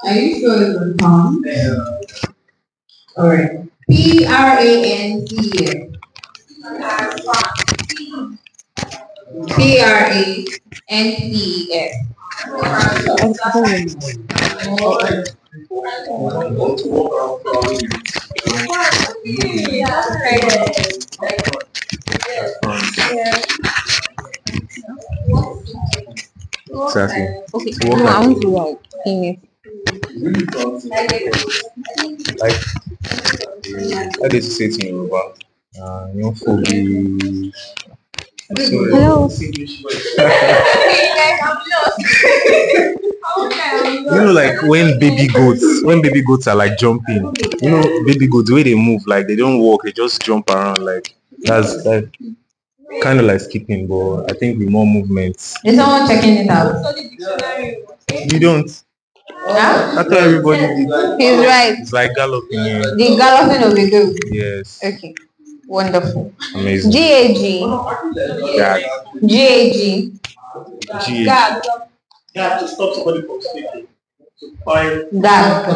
Are you sure it's on Tom? Alright. P R A N C S. P R A N C S. Exactly. Okay. No, I want to write in like how do you say it in Yoruba? Uh, you know, for the Hello. you know, like when baby goats, when baby goats are like jumping, you know, baby goats, the way they move, like they don't walk, they just jump around. Like that's that kind of like skipping, but I think with more movements. Is someone checking it out? You don't. Yeah? I thought everybody did. He's right. It's like galloping. Yeah. The galloping of a goat. Yes. Okay. Wonderful. Amazing. G A G. Gag. G A G. G. Gag. Yeah, to stop somebody from speaking. To quiet. Gag.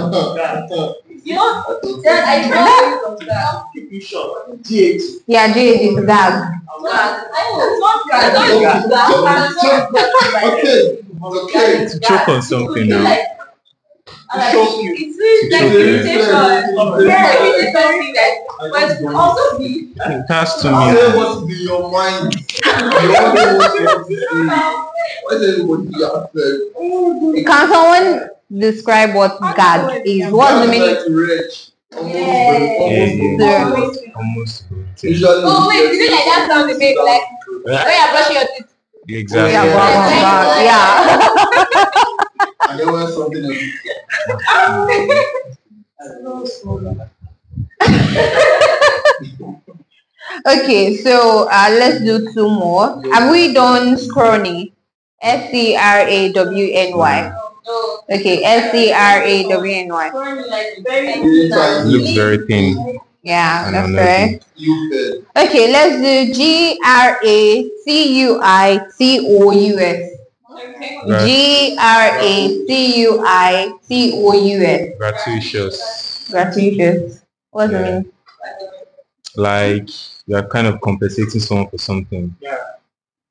You know, then I know from that. Keep it short. G-H. Yeah, G A G is gag. I Okay, okay. To choke on something now. Choke you. It's like choke you. irritation. Yeah, it is something that, but it could also be. It has to Say mean what's in your mind. You don't know what you have to say. Why is everybody upset? Can someone describe what gag is? What's the meaning? Like rich. Almost, Yeah, almost, yeah. almost. Usually, Oh wait, is it like that sound the babe like when you're brushing your teeth? Exactly. Yeah, gag, gag, yeah. and then when something else. Okay, so uh, let's do two more. Have we done scrawny? S C R A W N Y. Okay, S C R A W N Y. Looks very thin. Yeah, that's right. Okay, let's do G R A C U I C O U S. Right. G R A C U I C O U S. Gratuitous. Gratuitous. What does Yeah. mean? Like you are kind of compensating someone for something. Yeah.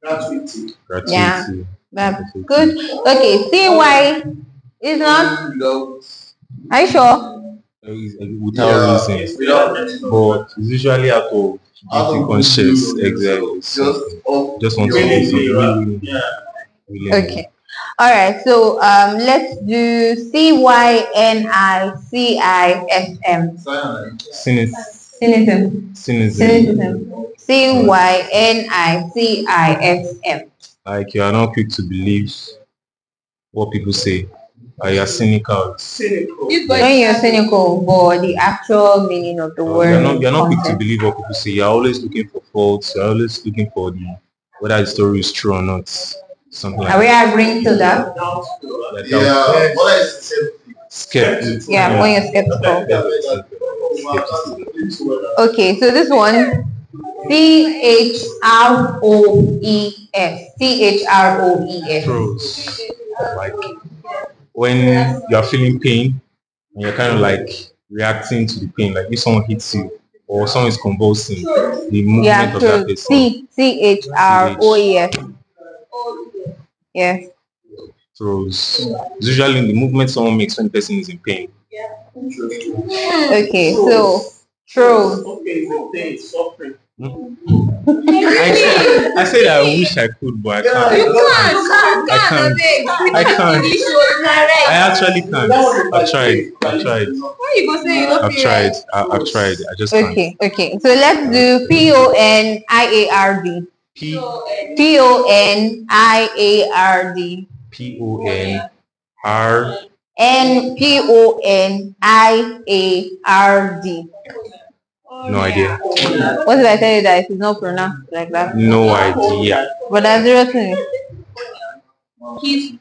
with it. Gratuity. Yeah. That's good. Okay, C Y is not. Without, Are you sure? Without yeah, reason. without, But it's usually out of out guilty of conscience. Exactly. Just, off Just want to your be own really, will. really, Yeah. Really Okay. All right. So um, let's do C Y N I C I S M. Cyanide. Cynic, Cynicism. cynicism. Cynicism. C Y N I C I S M. Like you are not quick to believe what people say. Are you are cynical. Cynical. This boy When you're cynical, but the actual meaning of the Uh, word. you're not, you're not quick to believe what people say. You're always looking for faults. You're always looking for the whether the story is true or not. Something like Are we that. agreeing to that? Like Yeah, that. what is the same thing? Skeptic. Yeah, when you're skeptical. Okay, so this one, C H R O E S. C H R O E S. Pros. Like when you are feeling pain and you're kind of like reacting to the pain, like if someone hits you or someone is convulsing, the movement Yeah, of that true. person. C C H R O E S. Yes. throws. It's usually the movement someone makes when the person is in pain. Yeah. Okay, so true. Okay, it's a thing, suffering. I said, I said I wish I could, but I can't. You can't, I can't. I can't. I actually can't. I've tried. I've tried. Why you go say you don't I've tried. I, I've tried. I just can't. Okay, okay. So let's do P O N I A R D. P P O N I A R D. P O N R N P O N I A R D. no idea. What did I tell you that it is not pronounced like that? No idea. But that's zero to He's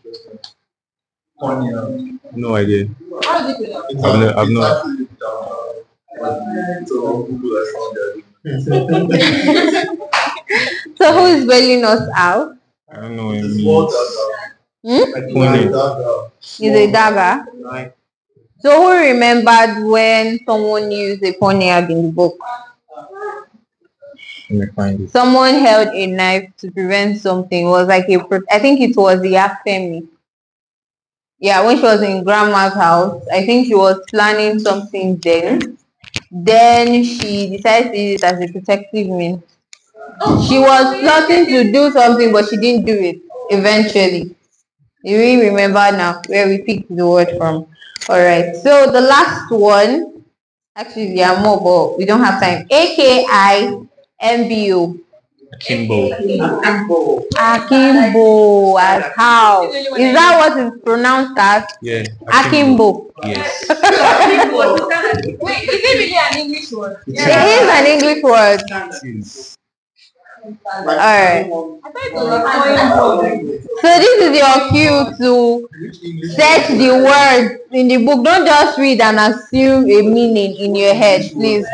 No idea. how is it pronounce? it's I've a- no- I've it's no- actually down, So Google has found that. So who is bailing us out? I don't know what it It's what means. that, Pony. Is a dagger. So who remembered when someone used a poniard in the book? Let me find it. Someone held a knife to prevent something. It was like a, I think it was the Femi. Yeah, when she was in grandma's house, I think she was planning something then. Then she decided to use it as a protective means. She was plotting to do something, but she didn't do it eventually. You really remember now where we picked the word from. All right. So the last one, actually, there are more, but we don't have time. A K I M B O. Kimbo. Akimbo. As how? Is that what it's pronounced as? Yeah. Akimbo. Yes. Wait, is it really an English word? Yeah. It is an English word. Alright. So this is your cue to search the words in the book. Don't just read and assume a meaning in your head, please.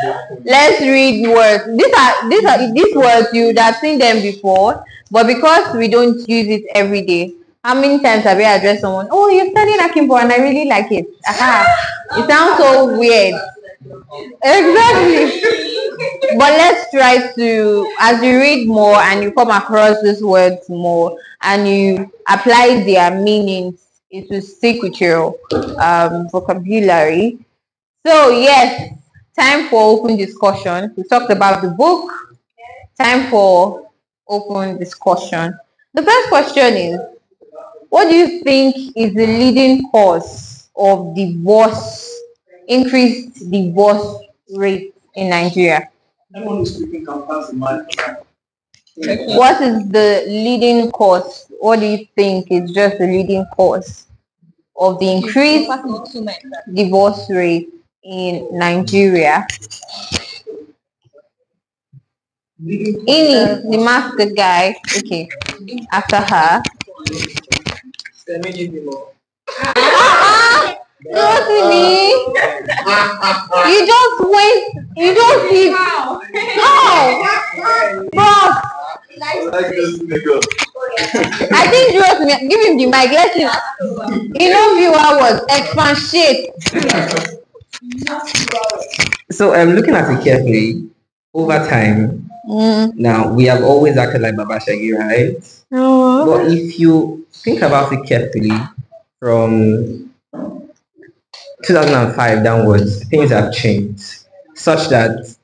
Let's read words. These are these are these words you would have seen them before, but because we don't use it every day. How many times have you addressed someone? Oh, you're studying Akimbo and I really like it. Aha. It sounds so weird. Exactly. But let's try to, as you read more and you come across these words more and you apply their meanings, it will stick with your um, vocabulary. So yes, time for open discussion. We talked about the book. Time for open discussion. The first question is, what do you think is the leading cause of divorce, increased divorce rate in Nigeria? Anyone who's speaking can pass the mic. What is the leading cause? What do you think is just the leading cause of the increased divorce rate in Nigeria? Ini, the masked guy. Okay, after her. Rotimi, you just went, you just did, no, boss. I think Rotimi, give him the mic, let him, you know viewer was expatiate. So I'm um, looking at it carefully, over time, Mm. now we have always acted like Baba Segi, right? No. But if you think about it carefully, from 2005 downwards, things have changed such that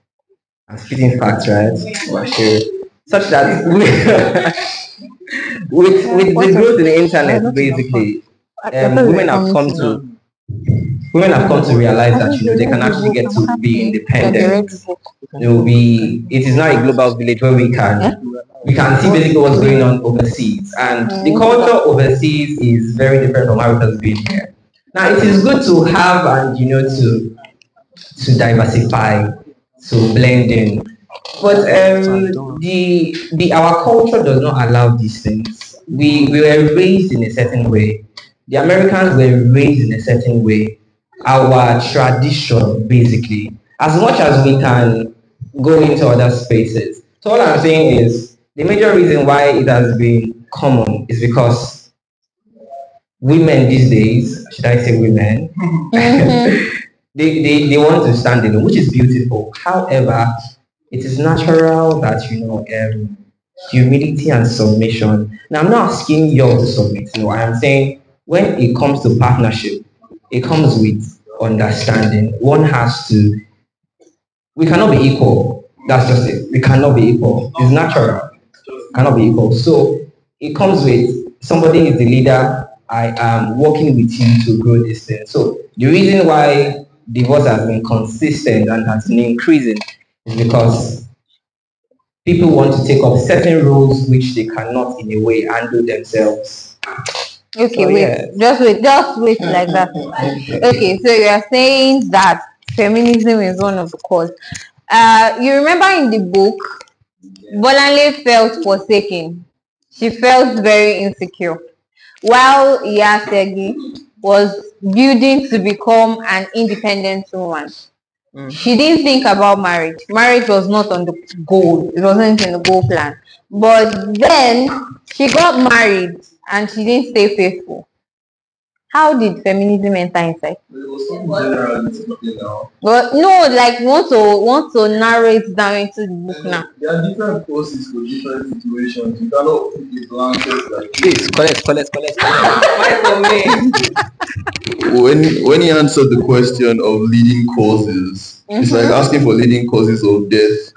I'm speaking facts, right? Such that with, with, with the growth in the internet, basically, um, women have come to women have come to realize that you know they can actually get to be independent. You know, we it is not a global village where we can we can see basically what's going on overseas, and the culture overseas is very different from how it has been here. Now, it is good to have and you know to to diversify, to blend in, but um, the the our culture does not allow these things. We we were raised in a certain way. The Americans were raised in a certain way. Our tradition, basically, as much as we can go into other spaces. So all I'm saying is the major reason why it has been common is because women these days, should I say women, they, they, they want to stand alone, which is beautiful. However, it is natural that you know um, humility and submission. Now I'm not asking you all to submit. No, I am saying when it comes to partnership, it comes with understanding. One has to. We cannot be equal. That's just it. We cannot be equal. It's natural. Cannot be equal. So it comes with somebody is the leader. I am working with you to grow this thing. So the reason why divorce has been consistent and has been increasing is because people want to take up certain roles which they cannot in a way handle themselves. Okay, So, wait. yeah. Just wait. Just wait like that. Okay, so you are saying that feminism is one of the cause. Uh, you remember in the book, Bolanle felt forsaken. She felt very insecure. While Iyasegi was building to become an independent woman. Mm. She didn't think about marriage. Marriage was not on the goal. It wasn't in the goal plan. But then she got married and she didn't stay faithful. How did feminism enter inside? But no, like want to want to narrow it down into the book now. Um, there are different causes for different situations. You cannot put a blanket like Please, collect, collect, collect. Ah, Fight for me. when when he answered the question of leading causes, it's like mm-hmm. asking for leading causes of death.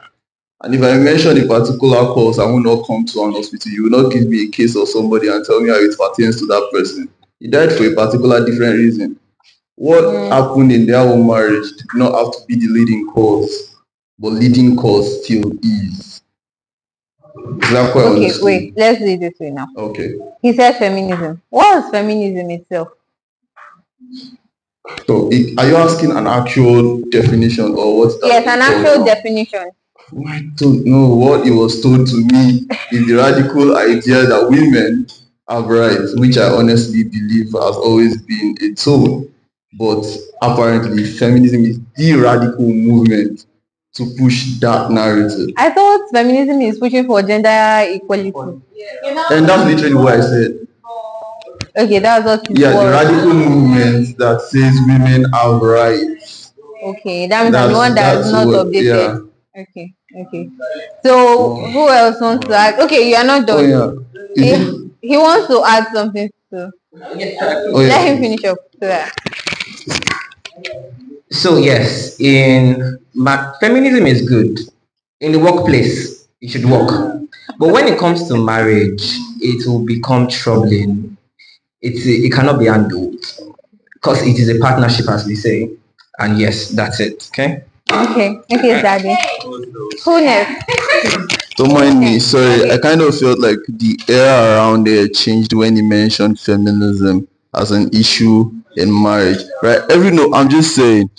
And if I mention a particular cause, I will not come to an hospital. You will not give me a case of somebody and tell me how it pertains to that person. He died for a particular different reason. What mm. happened in their own marriage did not have to be the leading cause, but leading cause still is. Is that quite Okay, understood? wait, let's do it this way now. Okay. He said feminism. What is feminism itself? So it, are you asking an actual definition or what's that? Yes, an actual definition. Oh, I don't know what it was told to me is the radical idea that women have rights, which I honestly believe has always been a tone. But apparently, feminism is the radical movement to push that narrative. I thought feminism is pushing for gender equality. And that's literally what I said. Okay, that's what Yeah, the radical movement that says women have rights. Okay, that means That's- one that is that's not what- updated. Okay, okay. So who else wants to add? Okay, you are not Oh done. yeah. Is it? He, he wants to add something to. Oh Let him finish up. So that. So yes, in ma- feminism is good. In the workplace, it should work. But when it comes to marriage, it will become troubling. It's it cannot be handled because it is a partnership, as we say. And yes, that's it. Okay. Okay, okay, Daddy. Who next? Don't mind me, sorry. I kind of felt like the air around there changed when he mentioned feminism as an issue in marriage. Right? Every no, I'm just saying.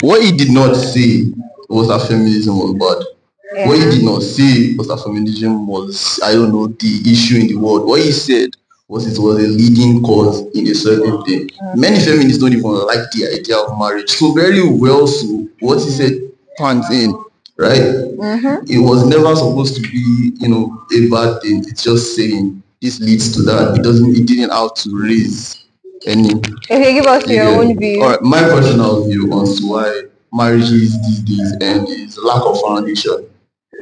What he did not say was that feminism was bad. What he did not say was that feminism was, I don't know, the issue in the world. What he said was it was a leading cause in a certain thing. Mm-hmm. Many feminists don't even like the idea of marriage. So very well so what he said pans in, right? Mm-hmm. it was never supposed to be, you know, a bad thing. It's just saying this leads to that. It doesn't. It didn't have to raise any. Okay, give us your own view. All right, my personal view on why marriages these days end is lack of foundation.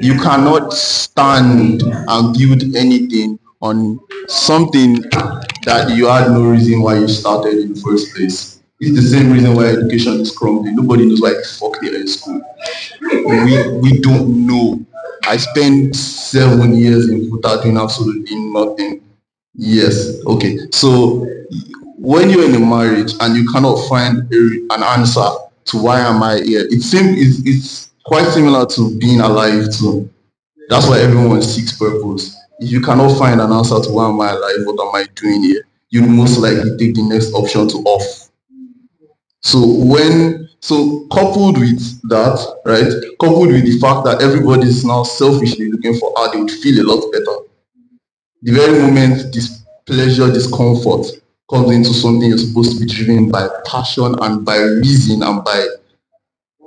You cannot stand and build anything on something that you had no reason why you started in the first place. It's the same reason why education is crumbling. Nobody knows why the fuck they are in school. We we don't know. I spent seven years in Futa doing absolutely nothing. Yes. Okay. So when you're in a marriage and you cannot find a, an answer to why am I here, it seems it's, it's quite similar to being alive too. That's why everyone seeks purpose. If you cannot find an answer to why am I alive, what am I doing here, you most likely take the next option to off. So when so coupled with that, right, coupled with the fact that everybody is now selfishly looking for how they would feel a lot better. The very moment this pleasure, discomfort comes into something you're supposed to be driven by passion and by reason and by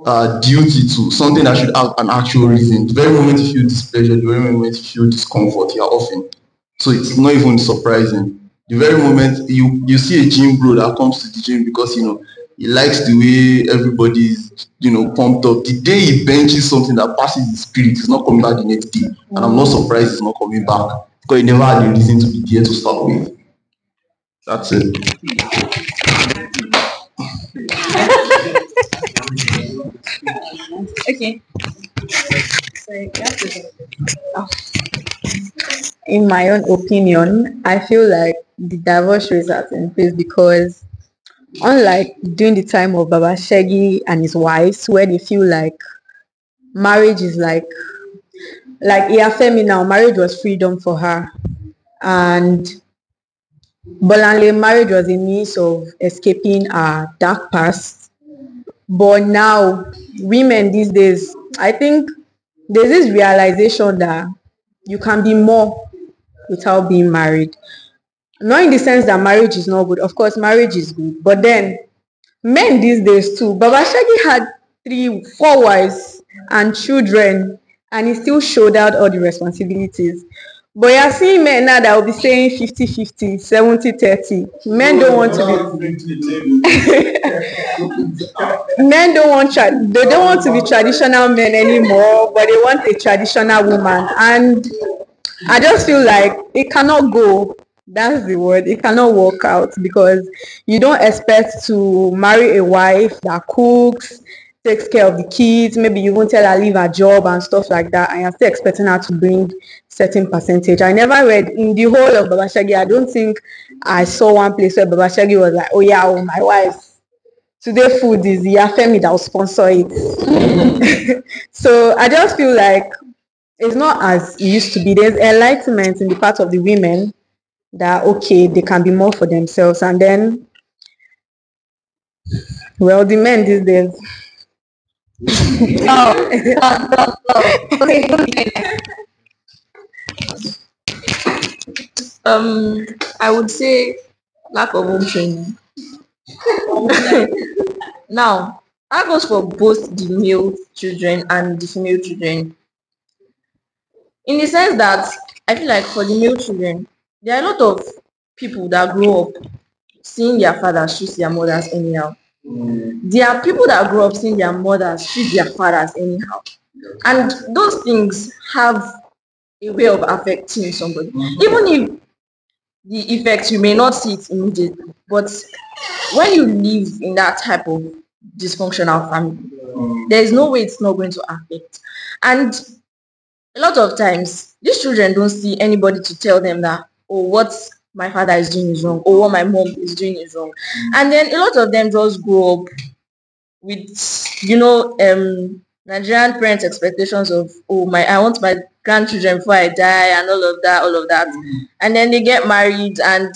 uh, duty to something that should have an actual reason. The very moment you feel displeasure, the very moment you feel discomfort, you're often. So it's not even surprising. The very moment you you see a gym bro that comes to the gym because you know he likes the way everybody's you know pumped up. The day he benches something that passes his spirit, he's not coming back the next day. And I'm not surprised he's not coming back because he never had a reason to be there to start with. That's it. Okay. In my own opinion, I feel like the divorce rate has increased because unlike during the time of Baba Segi and his wives, where they feel like marriage is like like Iyafemi now, marriage was freedom for her. And Bolanle marriage was a means of escaping a dark past. But now, women these days, I think there's this realization that you can be more without being married. Not in the sense that marriage is not good. Of course, marriage is good. But then, men these days too. Baba Segi had three, four wives and children, and he still showed out all the responsibilities. But you are seeing men now that will be saying 50 50, 70 30. Men don't want to be men don't want tra- they don't want to be traditional men anymore, but they want a traditional woman. And I just feel like it cannot go. That's the word. It cannot work out because you don't expect to marry a wife that cooks, takes care of the kids, maybe you won't tell her leave her job and stuff like that, and you're still expecting her to bring certain percentage. I never read in the whole of Baba Segi, I don't think I saw one place where Baba Segi was like, oh yeah, oh my wife, today food is the Afemi that will sponsor it. so I just feel like it's not as it used to be. There's enlightenment in the part of the women that okay, they can be more for themselves, and then well, the men these days. Um, I would say lack of home training. now, that goes for both the male children and the female children. In the sense that I feel like for the male children, there are a lot of people that grow up seeing their fathers treat their mothers anyhow. Mm. There are people that grow up seeing their mothers treat their fathers anyhow. And those things have a way of affecting somebody. Mm. Even if the effects you may not see it immediately, but when you live in that type of dysfunctional family, mm. there is no way it's not going to affect. And a lot of times, these children don't see anybody to tell them that, oh, what my father is doing is wrong, or what my mom is doing is wrong. And then a lot of them just grow up with, you know, um, Nigerian parents' expectations of, oh, my, I want my grandchildren before I die, and all of that, all of that. And then they get married, and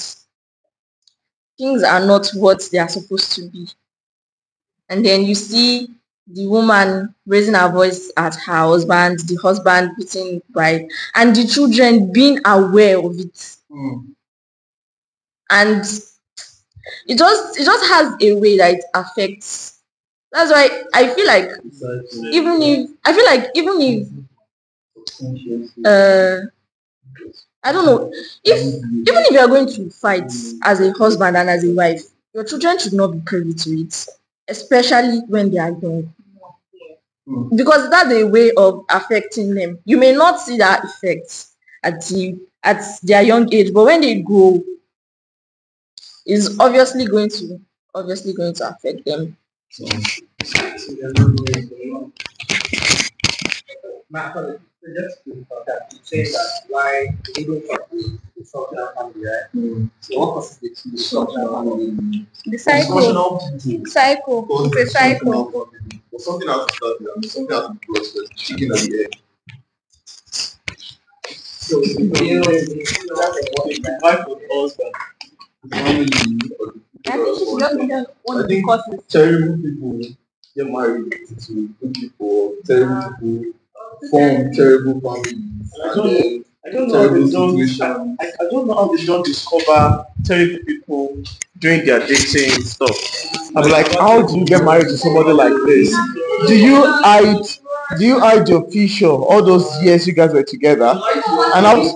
things are not what they are supposed to be. And then you see the woman raising her voice at her husband, the husband beating wife, and the children being aware of it. And it just it just has a way that it affects. That's why I feel like even if I feel like even if uh I don't know if even if you are going to fight as a husband and as a wife, your children should not be privy to it, especially when they are young. Because that's a way of affecting them. You may not see that effect at the at their young age, but when they grow, it's obviously going to obviously going to affect them. Marco, just to that you say that why even for the dysfunctional family, right? So what constitutes dysfunctional family? The cycle. Cycle. It's a cycle. Something has to start there. Something has to be processed. Chicken and the egg. Think causes. terrible people get married to good people, terrible people form terrible families. I don't then I don't know how they don't. I, I don't know how they don't discover terrible people doing their dating stuff. I'm like, how do you get married to somebody like this? Do you hide? Do you hide your future all those years you guys were together? And I was,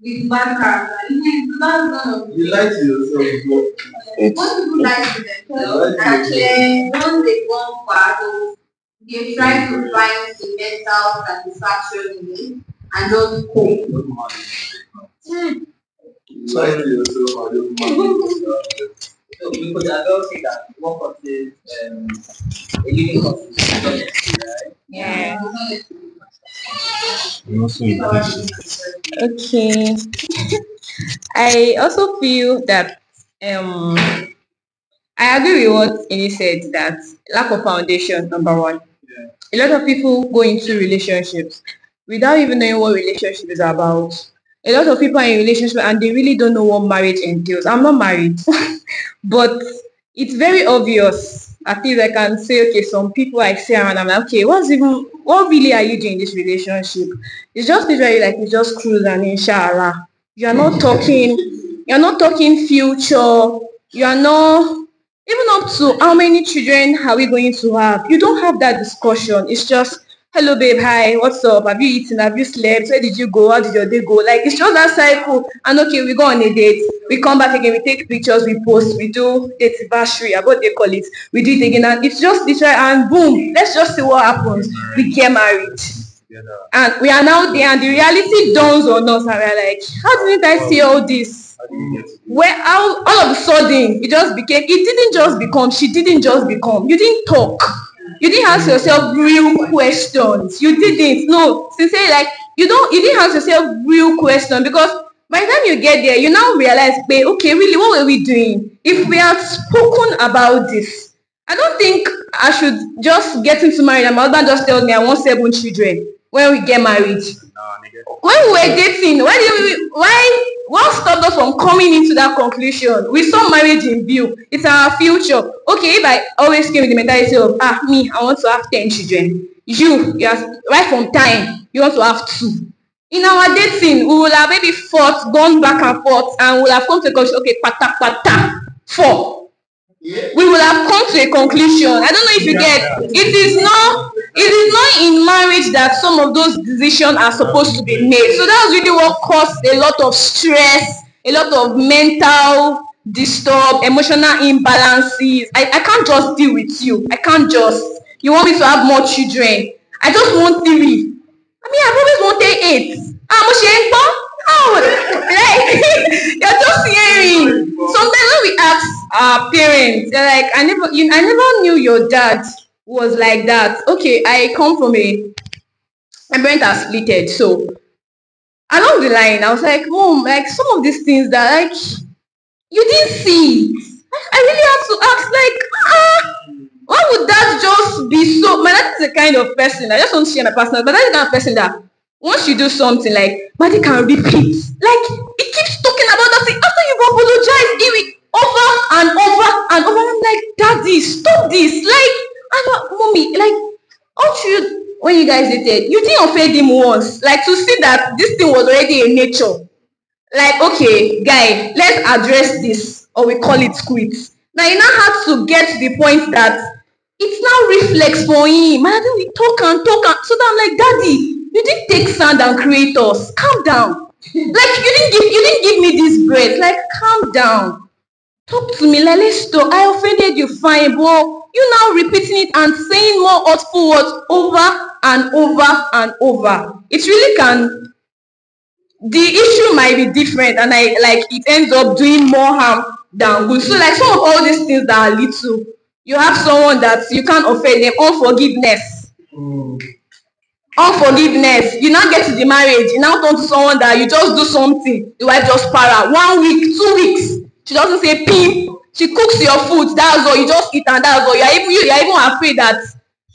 with bad character. It's not none of You lie to yourself, it's, Most people lie to themselves and then once they go far, they try to find the mental satisfaction in it and just cope. but lie to yourself and just manage yourself. So because I will say that what causes um, a living causes right? Yeah. Okay. I also feel that um I agree with what Ini said that lack of foundation, number one. Yeah. A lot of people go into relationships without even knowing what relationship is about. A lot of people are in relationship and they really don't know what marriage entails. I'm not married, but it's very obvious. At least I can say, okay, some people I see around, I'm like, okay, what's even, what really are you doing in this relationship? It's just literally like it's just cruise and inshallah. You are not talking, you're not talking future. You are not even up to how many children are we going to have? You don't have that discussion. It's just, hello babe, hi, what's up? Have you eaten? Have you slept? Where did you go? How did your day go? Like it's just that cycle. And okay, we go on a date. We come back again, we take pictures, we post, we do date anniversary, or what they call it. We do it again and it's just literal and boom, let's just see what happens. We get married. And we are now there and the reality dawns on us and we're like, how didn't I see all this? Where how, all of a sudden it just became, it didn't just become, she didn't just become. You didn't talk. You didn't ask yourself real questions. You didn't. No, sincerely, like you don't. You didn't ask yourself real questions because by the time you get there, you now realize, "Wait, okay, really, what were we doing? If we had spoken about this, I don't think I should just get into marriage. And my husband just tells me I want seven children when we get married. When we were dating, why did we? Why? What stopped us from coming into that conclusion? We saw marriage in view. It's our future. Okay, if I always came with the mentality of ah me, I want to have ten children. You, you are right from time. You want to have two. In our dating, we will have maybe fought, gone back and forth, and we'll have come to a conclusion. Okay, pata pata, four. We will have come to a conclusion. I don't know if you get. It is not. It is not in marriage that some of those decisions are supposed to be made. So that's really what caused a lot of stress, a lot of mental disturb, emotional imbalances. I, I can't just deal with you. I can't just. You want me to have more children. I just want three. I mean, I've always wanted eight. Ah, mo ṣe ń gbọ́. Oh, like, you're just hearing. Sometimes when we ask our parents, they're like, I never, you, I never knew your dad was like that. Okay, I come from a, my parents are splitted, so along the line, I was like, mom, like some of these things that like you didn't see. I really have to ask, like, ah, why would that just be so? My dad is the kind of person. I just want to share my personal, but that's the kind of person that once you do something like, Daddy can repeat, like it keeps talking about that thing after you've apologized, it will over and over and over. I'm like, Daddy, stop this. Like, I'm like, mommy, like, aren't you when you guys dated, you didn't offend him once, like to see that this thing was already a nature. Like, okay, guy, let's address this, or we call it quits. Now you now have to get to the point that it's now reflex for him. And we talk and talk and so that I'm like, Daddy, you didn't take sand and create us. Calm down. Like you didn't give you didn't give me this bread. Like calm down. Talk to me. Like let's talk. I offended you, fine, but you now repeating it and saying more hurtful words over and over and over. It really can. The issue might be different, and I like it ends up doing more harm than good. So like some of all these things that are little, you have someone that you can't offend them. Unforgiveness. Mm. Unforgiveness. You now get to the marriage, you now turn to someone that you just do something, the wife just para. One week, two weeks, she doesn't say pimp. She cooks your food, that's all. You just eat and that's all. You're even you are even afraid that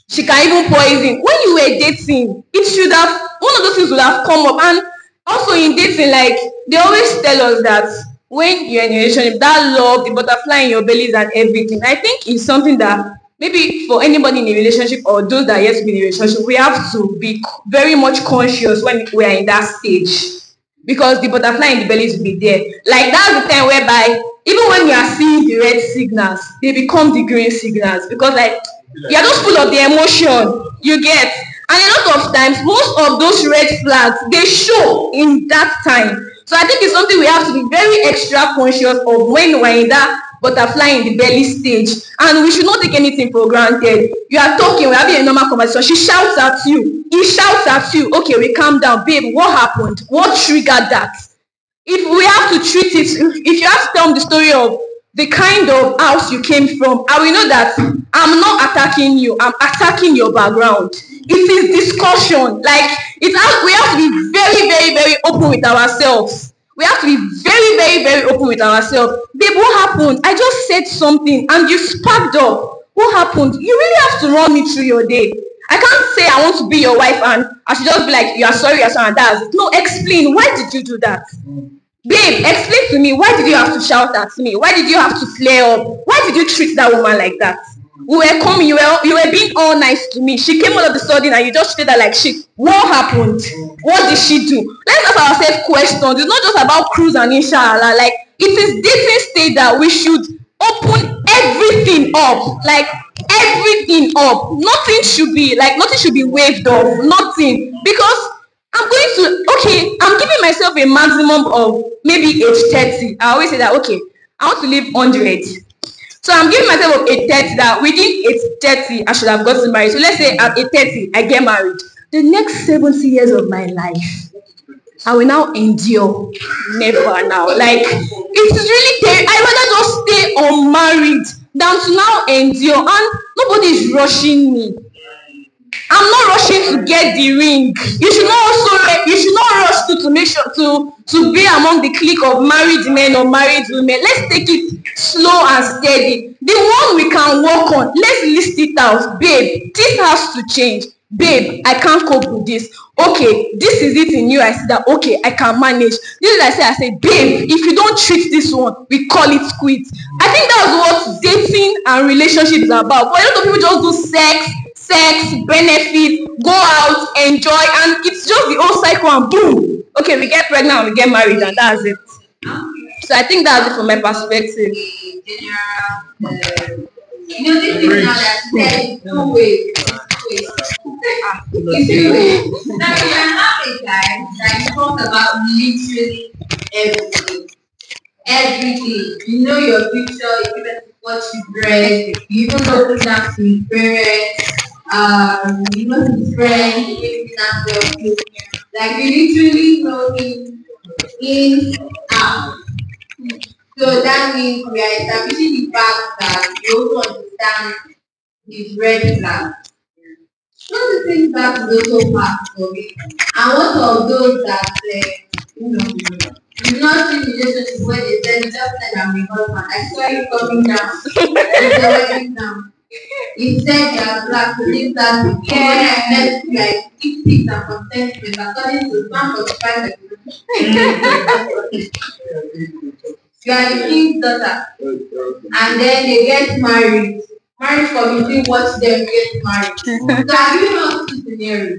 she can even poison. When you were dating, it should have one of those things would have come up. And also in dating, like they always tell us that when you're in a relationship, that love, the butterfly in your belly and everything. I think it's something that maybe for anybody in a relationship or those that are yet to be in a relationship, we have to be very much conscious when we are in that stage. Because the butterfly in the belly will be there. Like that's the time whereby even when you are seeing the red signals, they become the green signals. Because like you're just full of the emotion you get. And a lot of times, most of those red flags, they show in that time. So I think it's something we have to be very extra conscious of when we're in that butterfly in the belly stage. And we should not take anything for granted. You are talking, we're having a normal conversation. She shouts at you. He shouts at you. Okay, we calm down. Babe, what happened? What triggered that? If we have to treat it, if, you have to tell the story of the kind of house you came from, I will know that I'm not attacking you. I'm attacking your background. It is discussion. Like it has, we have to be very, very, very open with ourselves. We have to be very, very, very open with ourselves. Babe, what happened? I just said something and you sparked up. What happened? You really have to run me through your day. I can't say I want to be your wife and I should just be like, you are sorry, you're sorry, and. No, explain. Why did you do that? Babe, explain to me. Why did you have to shout at me? Why did you have to flare up? Why did you treat that woman like that? We were coming, you were you were being all nice to me. She came all of a sudden and you just treated her like shit. What happened? What did she do? Let's ask ourselves questions. It's not just about cruise and inshallah. Like it is dating stage that we should open everything up. Like everything up. Nothing should be like nothing should be waived off. Nothing because I'm going to okay. I'm giving myself a maximum of maybe age thirty. I always say that okay. I want to live hundred. So I'm giving myself a thirty that within age thirty I should have gotten married. So let's say at age thirty I get married. The next seventy years of my life I will now endure. Never now. Like it's really ter- I rather just stay unmarried than to now endure. And nobody is rushing me. I'm not rushing to get the ring. You should not also you should not rush to, to make sure to to be among the clique of married men or married women. Let's take it slow and steady. The one we can work on, let's list it out. Babe, this has to change. Babe, I can't cope with this. Okay, this is it in you. I see that okay, I can manage. This is I say, I say, babe, if you don't treat this one, we call it quits. I think that's what dating and relationships is about. But a lot of people just do sex, sex, benefit, go out, enjoy, and it's just the whole cycle and boom. Okay, we get pregnant we get married, and that's it. So I think that's it from my perspective. You know, this is now that said two ways. Two ways. Now, you can have a guy that you talk about literally everything. Everything. You know your future, you even what you read, you even know not to his parents, um, you know his you not well with Like you literally know him in out. So that means we are establishing the fact that you also understand his red flag. One of the things that is also part for me, and one of those that, uh, you know, you not see relationship where they said, just said I'm a husband. I saw you coming down. were coming down. Said you are black, so this, that, when I met you, I give peace and contentment according to Psalm 45 You are the king's daughter. And then they get married. Marriage committee watch them get married. so I give you two scenarios.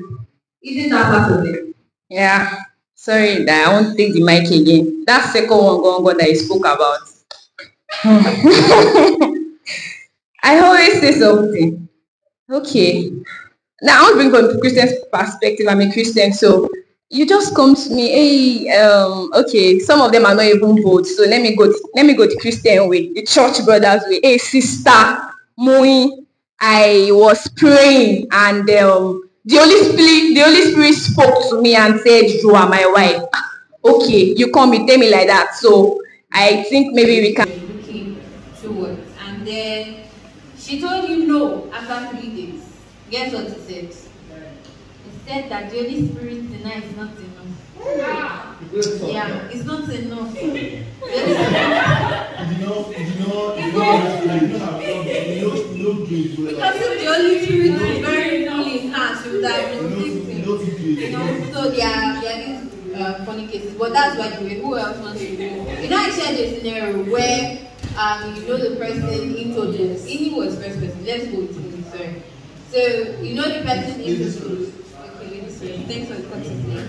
Isn't that part of it? Yeah. Sorry that I won't take the mic again. That second one go on that you spoke about. I always say something. Okay. Now I want to bring from Christian perspective. I'm a Christian, so you just come to me, hey, um, okay, some of them are not even bold, so let me go let me go the Christian way, the church brothers way. Hey, sister, Moi, I was praying and um, the Holy Spirit, the Holy Spirit spoke to me and said, You are my wife. Ah, Okay, you come, you tell me like that. So I think maybe we can. She told you no after three days. Guess what he said? He said that the Holy Spirit tonight is not enough. Yeah, it's not enough. The Holy Because if the Holy Spirit is very fully enhanced, you would have. You know, so there are, there are these uh, funny cases, but that's why the way. Who else wants to know? You know, I shared a scenario where um, you know the person introduced. Ini was first person. Let's go with him. Sorry. So you know the person introduced. Okay, ladies first. Thanks for the courtesy.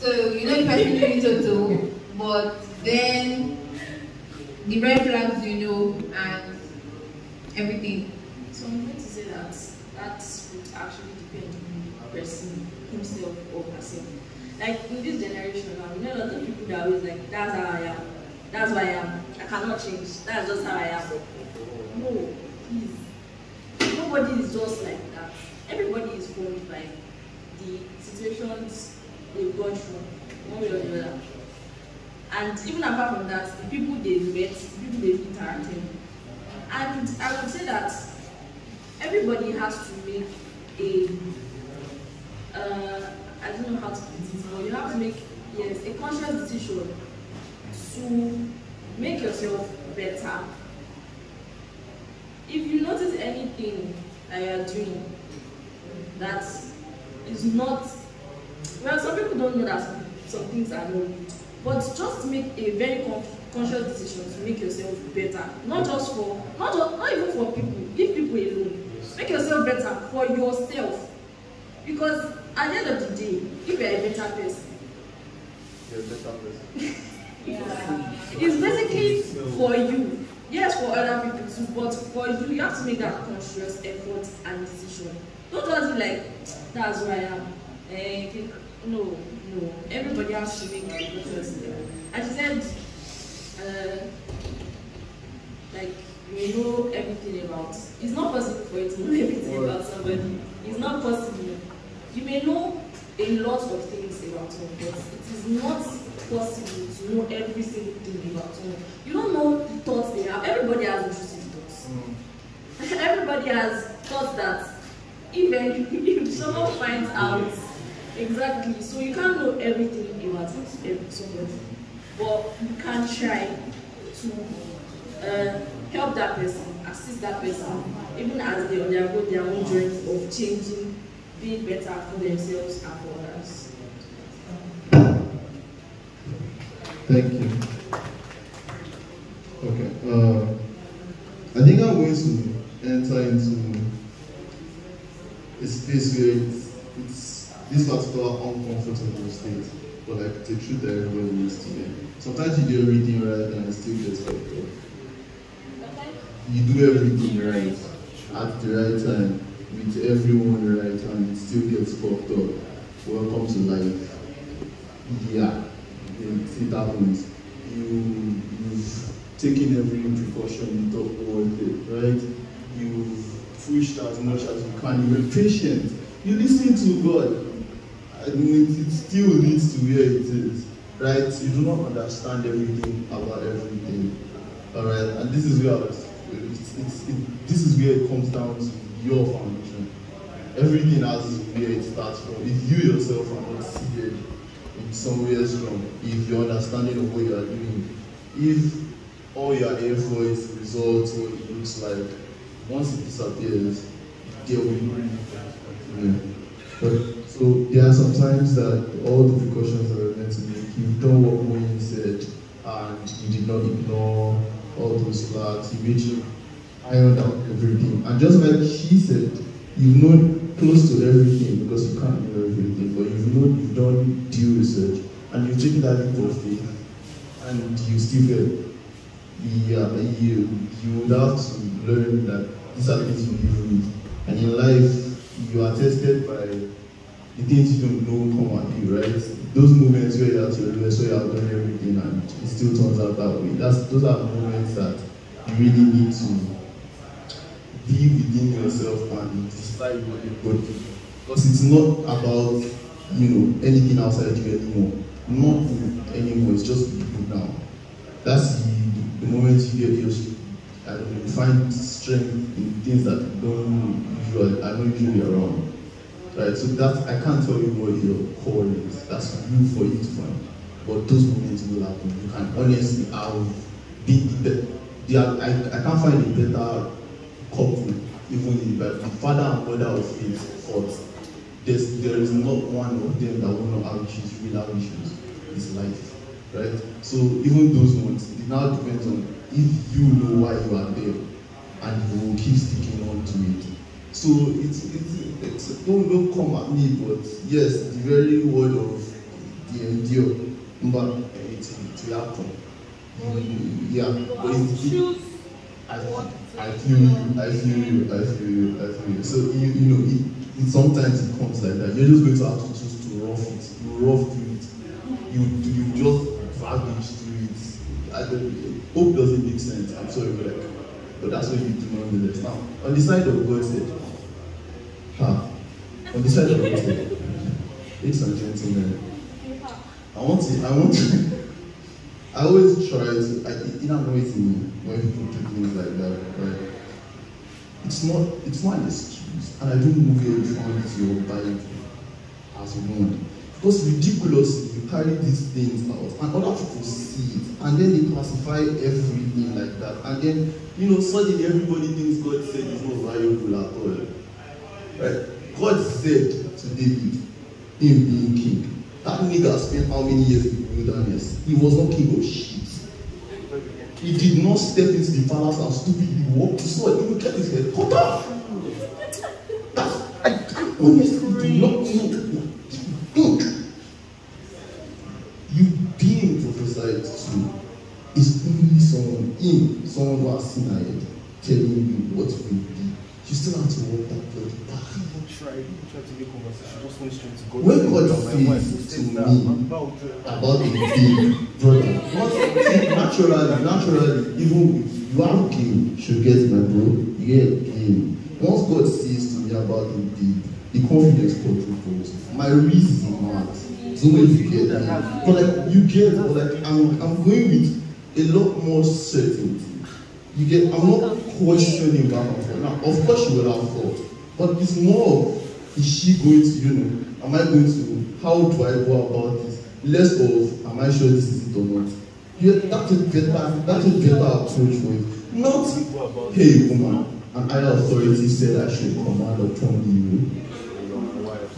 So you know the person you but then the red flags you know and everything. So I'm going to say that that would actually depend on the person himself or herself. Like in this generation now, you know a lot of people that always like, that's how I am. That's why I am. I cannot change. That's just how I am. No, please. Nobody is just like that. Everybody is formed by the situations they've gone through, one way or the other. And even apart from that, the people they met, the people they've interacted. And I would say that everybody has to make a, uh, I don't know how to put it, but you have to make, yes, a conscious decision to make yourself better. If you notice anything that you are doing that is not, well, some people don't know that some, some things are good, but just make a very con- conscious decision to make yourself better. Not just for, not just, not even for people. Leave people alone. Make yourself better for yourself. Because at the end of the day, if you're a better person, it's basically for you. yes for other people too but for you you have to make that conscious effort and decision. Don't just be like that's who i am. Eh no no. Everybody has to make a conscious effort. And she said uh, like you know everything about it's not possible for you to know everything about somebody. It's not possible. You may know a lot of things about someone but it is not possible to know every single thing about someone you don't know the thoughts they have. Everybody has intrusive thoughts. Everybody has thoughts that even if someone finds out exactly. So you can't know everything about somebody. But you can try to uh, help that person assist that person even as they undergo their own journey of changing being better for themselves and for others. Thank you. Okay. Uh, I think I'm going to enter into a space where it's, it's this particular uncomfortable state, but like the truth that everybody needs to hear. Sometimes you do everything right and it still gets fucked up. You do everything right at the right time with everyone right and it still gets fucked up. Welcome to life. Yeah, it happens. You, you've taken every precaution you thought worth it, right? You've pushed as much as you can. You were patient. You listen to God. Mean, it, still leads to where it is, right? You do not understand everything about everything, all right? And this is where it's, it's, it, this is where it comes down to your foundation. Everything has where it starts from. If you yourself are not seated in somewhere strong, if your understanding of what you are doing, if all your efforts, results, what it looks like, once it disappears, there will be yeah. But so there are some times that all the precautions that are meant to make, you've done what Moyin said, and you did not ignore all those flags. You made sure ironed out everything. And just like she said, you've known close to everything because you can't know everything, but you know you've done due research and you've taken that leap of faith and you still fail. Yeah, you you would have to learn that these are the things you with. And in life, you are tested by the things you don't know come at you, right? Those moments where you're at your lowest, where you have done everything and it still turns out that way. That's those are moments that you really need to be within yourself and decide what you're going to do. Because it's not about you know anything outside you anymore. Not anymore, it's just you now. That's the, the moment you get your I don't know, you find strength in things that don't usually are not usually around. Right? So that I can't tell you what your core is. That's you for you to find. But those moments will happen. You can honestly have be the be- I, I can't find a better couple, even in the father and mother of faith fought. There's, there is not one of them that will not have issues, real have issues. It's life. Right? So even those ones, it now depends on if you know why you are there and you will keep sticking on to it. So it's, it's, it's don't, don't come at me, but yes, the very word of the endure, but it, it will happen. Yeah, but it's, it, I, I feel you, I feel you, I feel you, I feel you. So you, you know, it, it sometimes it comes like that. You're just going to have to choose to rough it. You rough through it. You you just vanish through it. I don't hope doesn't make sense. I'm sorry, but like, but that's what you do nonetheless. Now, on the side of God's head, ha, on the side of God's head, ladies and gentlemen, I want to, I want to. I always try to, I, it annoys me when people do things like that, right? It's not, it's not an excuse, and I don't where you found your Bible as one. Because ridiculously, you carry these things out, and other people see it, and then they classify everything like that, and then, you know, suddenly everybody thinks God said it's not valuable at all. Right? God said to David, him being king, that nigga spent how many years in the wilderness? He was not king of shit. He did not step into the palace and stupidly walk the sword. He would get his head cut off. I, honestly do not know. Think. You being prophesied to is only someone, him, someone who has starting ahead, telling you what will. You still have to walk that bloody path. When God says to me about the big brother, naturally, naturally, even with you game, should get my bro, you get game. Once God says to me about the big, the confidence quadruples. My reason mad. So when you get that, but like you get, but like I'm, I'm going with a lot more certainty. You get, I'm not questioning back and forth. Now, of course, she will have thought, but it's more is she going to, you know, am I going to, how do I go about this? Less of, am I sure this is it or not? Yeah, that's a better, that's a better approach for it. Not, hey woman, an higher authority said I should command upon you.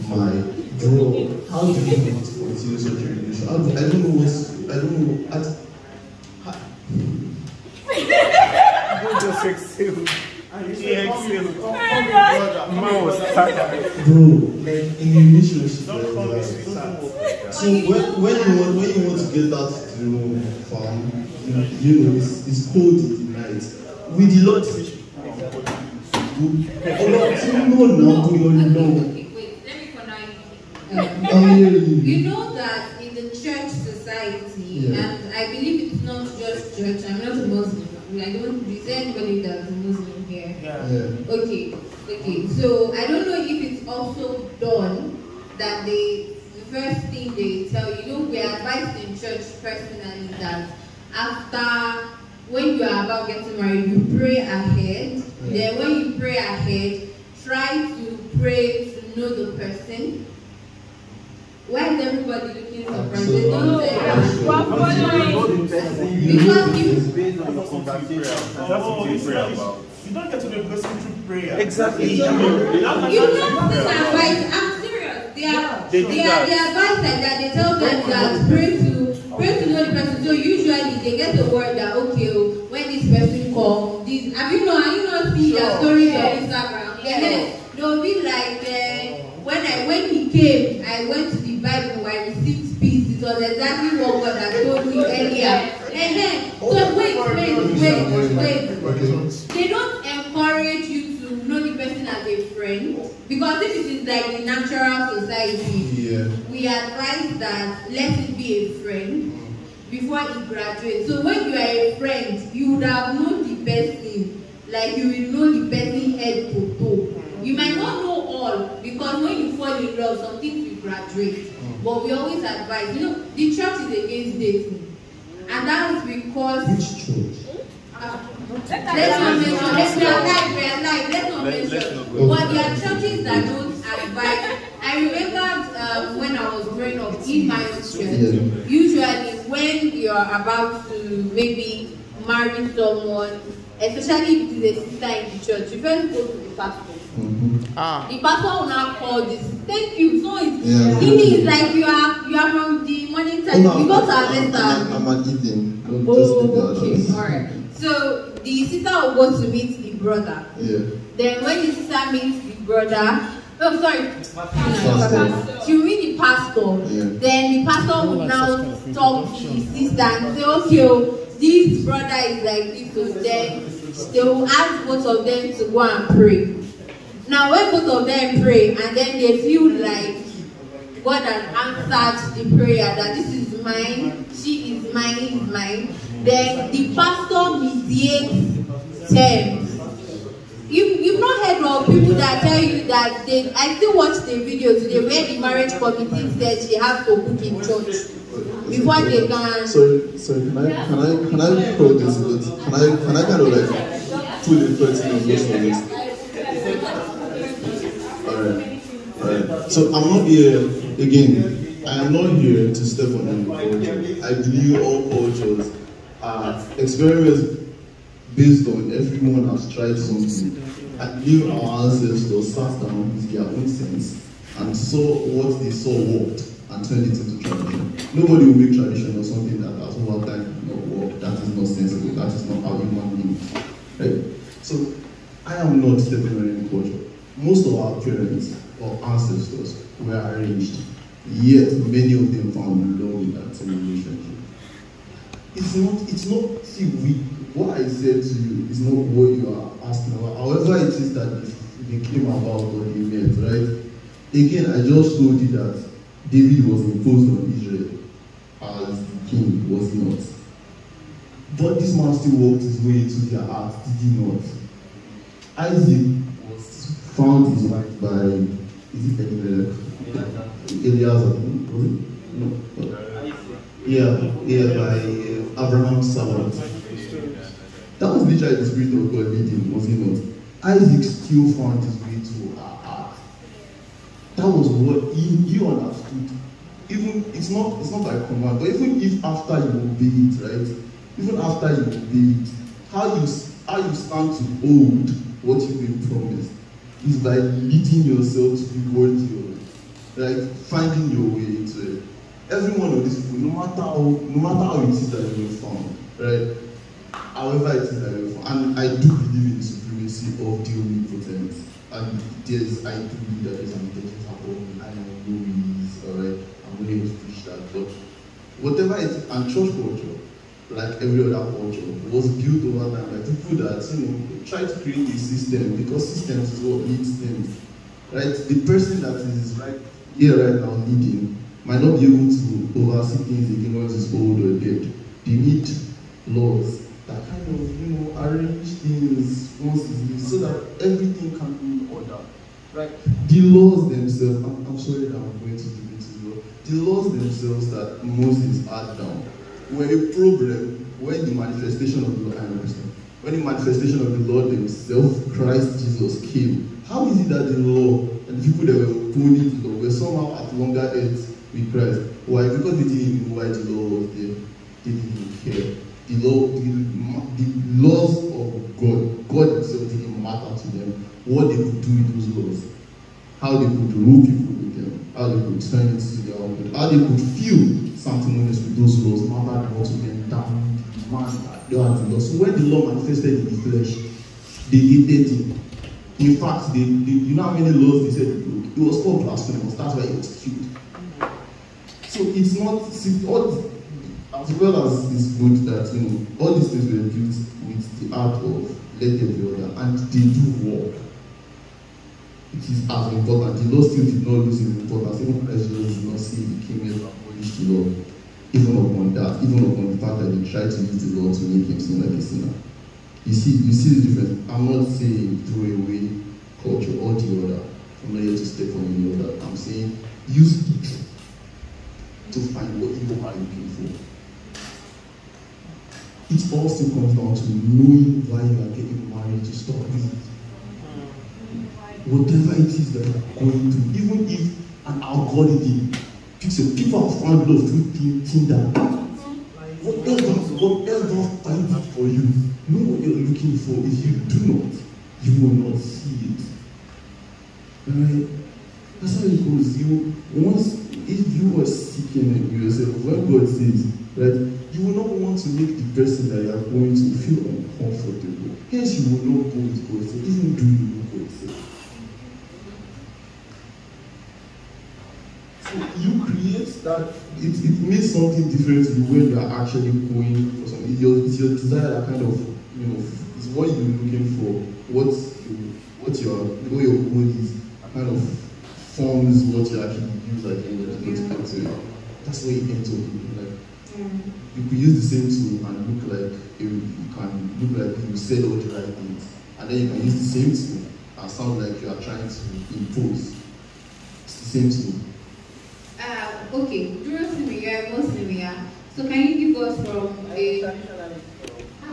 My bro, how do you continue such a relationship? I don't know what's, I don't know, at, that. So when, when you want when you want to get out to the room, you know, it's, it's cold in the night. With the Lord, you know now, you know. You. You know that in the church society, Yeah. and I believe it's not just church, I'm not a Muslim. I don't, is there anybody that's a Muslim here? Yeah. Okay, okay. So I don't know if it's also done that they, the first thing they tell you, you know, we are advised in church personally that after, when you are about getting married, you pray ahead. Yeah. Then when you pray ahead, try to pray to know the person. Why is everybody looking surprised? They don't say Because you based on your conversation. That's what you pray about. You don't get to the blessing through prayer. Exactly. You know, this advice, I'm serious. They are, They they, are, that. they advise like that. They tell them that pray to, pray to know the person. So usually they get the word that okay, oh, when this person come, this have you know, have you not seen their story on Instagram? Yeah, they'll be like, uh, when I when he came, I went to the Bible, I received peace. It was exactly what God had told me earlier. Then, so wait, wait, wait, wait. They don't encourage you to know the person as a friend because if it is like the natural society, Yeah. we advise that let it be a friend before it graduates. So when you are a friend, you would have known the person, like you will know the person head to toe. You might not know all because when you fall in love, some things will graduate. But we always advise, you know, the church is against dating. And that is because Which church? Let's not mention, let's be alive, we are alive, let's not mention. But there are churches that don't advise. I remember um, when I was growing up in my own church, usually when you're about to maybe marry someone, especially if it is a sister in the church, you first go to the pastor. The pastor will now call this. Thank you. So it's Yeah. it is like you are you are from the morning time. Oh, no, you go to I'm, I'm, I'm an Don't just leave the Oh, okay, alright. So the sister will go to meet the brother. Yeah. Then when the sister meets the brother, oh sorry, Pastor. she will meet the pastor. Yeah. Then the pastor will now talk to the sister and say, okay, oh, this brother is like this. So then they will ask both of them to go and pray. Now when both of them pray and then they feel like God has answered the prayer that this is mine, she is mine, is mine. Then the pastor mediates terms. You you've not heard of people that tell you that they I still watch the video today where the marriage committee said she has to book in church before they can Sorry, sorry, can I, can I, can I call this? Can I, can I kind of like pull the curtain on this for this? So I'm not here, again, I am not here to step on any culture. I believe all cultures are experienced based on everyone has tried something. I believe our ancestors sat down with their own sense and saw what they saw worked and turned it into tradition. Nobody will make tradition or something that has over time not work. That is not sensible. That is not how human beings. Right? So I am not stepping on any culture. Most of our parents or ancestors were arranged, yet many of them found love in that same relationship. It's not, it's not, see, we, what I said to you is not what you are asking about. However, it is that they came about or they met, right? Again, I just told you that David was imposed on Israel as the king, was not? But this man still walked his way into their heart, did he not? Isaac found his wife by, is it Elimelech? Eliezer, was it? No. Yeah, yeah, by uh, Abraham's servant. That was literally the spirit of God leading, was he not? Isaac still found his way to her heart. That was what he, he understood. Even it's not it's not by command, but even if after you obey it, right? Even after you obey it, how you how you stand to hold what you've been promised is by leading yourself to towards your like finding your way into it. Every one of these people, no matter how no matter how it is that you were found, right? However it is that you found, and I do believe in the supremacy of the omnipotent. And there's I do believe that there's an intelligence upon I know he is, alright. I'm able to preach that, but whatever it is, and church culture, like every other culture, was built over time by people that you know try to create a system because systems is what leads things. Right? The person that is right here right now leading might not be able to oversee things again once it's old or dead. They need laws that kind of you know arrange things once it's so that everything can be in order. Right? The laws themselves, I'm, I'm sorry that I'm going to this as well. The laws themselves that Moses had down were a problem when the manifestation of the Lord, when the manifestation of the Lord himself, Christ Jesus, came. How is it that the law and the people that were upholding the law were somehow at longer ends with Christ? Why? Because they didn't know why the law was there. They didn't care. The law, the, the laws of God, God himself didn't matter to them. What they could do with those laws, how they could rule people with them, how they could turn it to their own how they could feel sanctimonious with those laws, mattered more to them than the man had the law. So when the law manifested in the flesh, they hated him. In fact, they, they, you know how many laws they said? It was called blasphemous. That's why he was killed. So it's not see, all as well as it's good that you know all these things were built with the art of let them be order, and they do work. It is as important. The law still did not lose its importance. Even Christ did not say he came here abolish the law. Even upon that, even upon the fact that they tried to use the law to make him seem like a sinner. You see, you see the difference. I'm not saying throw away culture or the order. I'm not here to step on any other. I'm saying use it to find what you are looking for. It all still comes down to knowing why you are getting married to stop with it. Mm. Whatever it is that you are going through, even if an algorithm your people have found love through Tinder, whatever, whatever finds it for you, know what you're looking for. If you do not, you will not see it. Alright? That's how it goes. You once if you are seeking it yourself, when God says, right, you will not want to make the person that you are going to feel uncomfortable. Hence, you will not go with God. So even do you know God said. So you create that it, it means something different to when you are actually going for something. Your, it's your desire that kind of you know it's what you're looking for, what you what your what your goal is, kind of forms what you actually use the of the day to That's where it ends up like. You could use the same tool and look like you, you can look like you said all the right things, and then you can use the same tool and sound like you are trying to impose. It's the same tool. Okay, Jerusalem, you are a So can you give us from a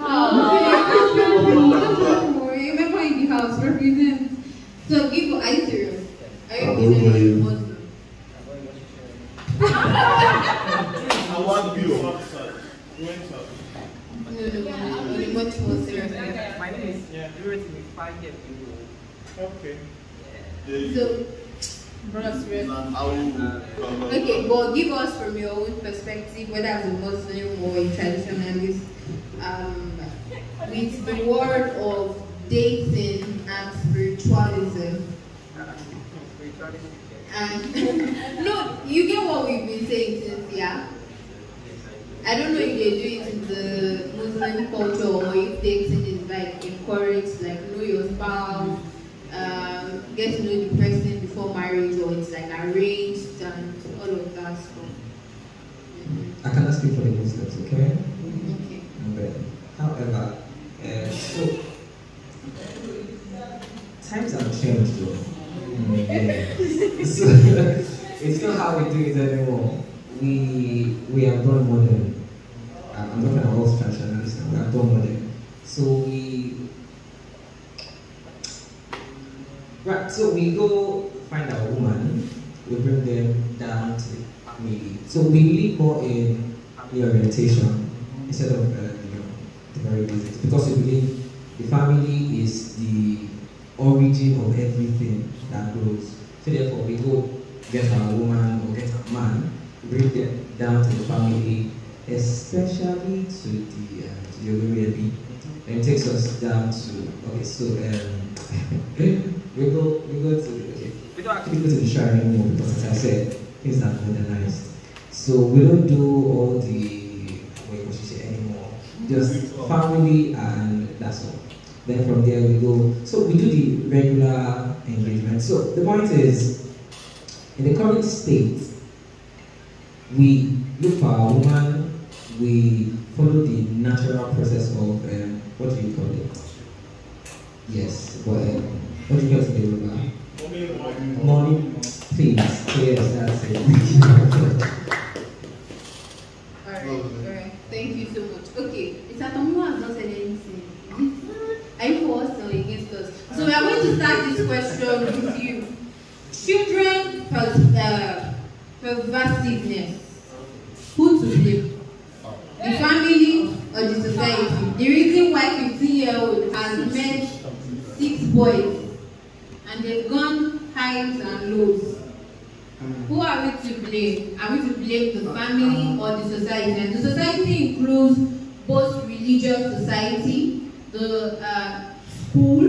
Oh, remember in the house represent. So give are you serious? Are you Muslim? Muslim? I want you. No, no, no, no, no, much more serious. My name is Durati Fagem Okay. So, okay, but give us from your own perspective, whether as a Muslim or a traditionalist, um, with the word of dating and spiritualism. And no, you get what we've been saying since, yeah? I don't know if they do it in the Muslim culture or if think it's like encouraged, like know your spouse, um, get to know the person before marriage, or it's like arranged and all of that stuff. I cannot speak for the Muslims, okay? Okay. But, however, uh, so times have changed though. Mm, yeah. so it's not how we do it anymore. We we have done modern. I'm I'm talking about all traditionalists now. We have done modern. So we right. So we go find our woman. We bring them down to family. So we believe more in the orientation instead of uh, you know the very basics because we believe the family is the origin of everything that grows. So therefore, we go get our woman or get our man, bring them down to the family, especially to the uh, to the Oloriebi. And it takes us down to okay. So um, we go we go to okay. We don't actually go to the shrine anymore because, as I said, things are modernized. So we don't do all the what you say anymore. Just family and that's all. Then from there we go. So we do the regular engagement. So the point is, in the current state, we look for our woman. We follow the natural process of um, what do you call it? Yes, um, what do you call it in Yoruba? Money, please. Yes, that's it. Alright, alright. Thank you so much. Okay, it's Atomiwa has not said anything. Are you for us or against us? So we are going to start this question with you. Children pers- uh, perversiveness. Who to blame? The family or the society? The reason why 15 year old has met six boys and they've gone highs and lows. Who are we to blame? Are we to blame the family or the society? And the society includes both religious society, the uh, school,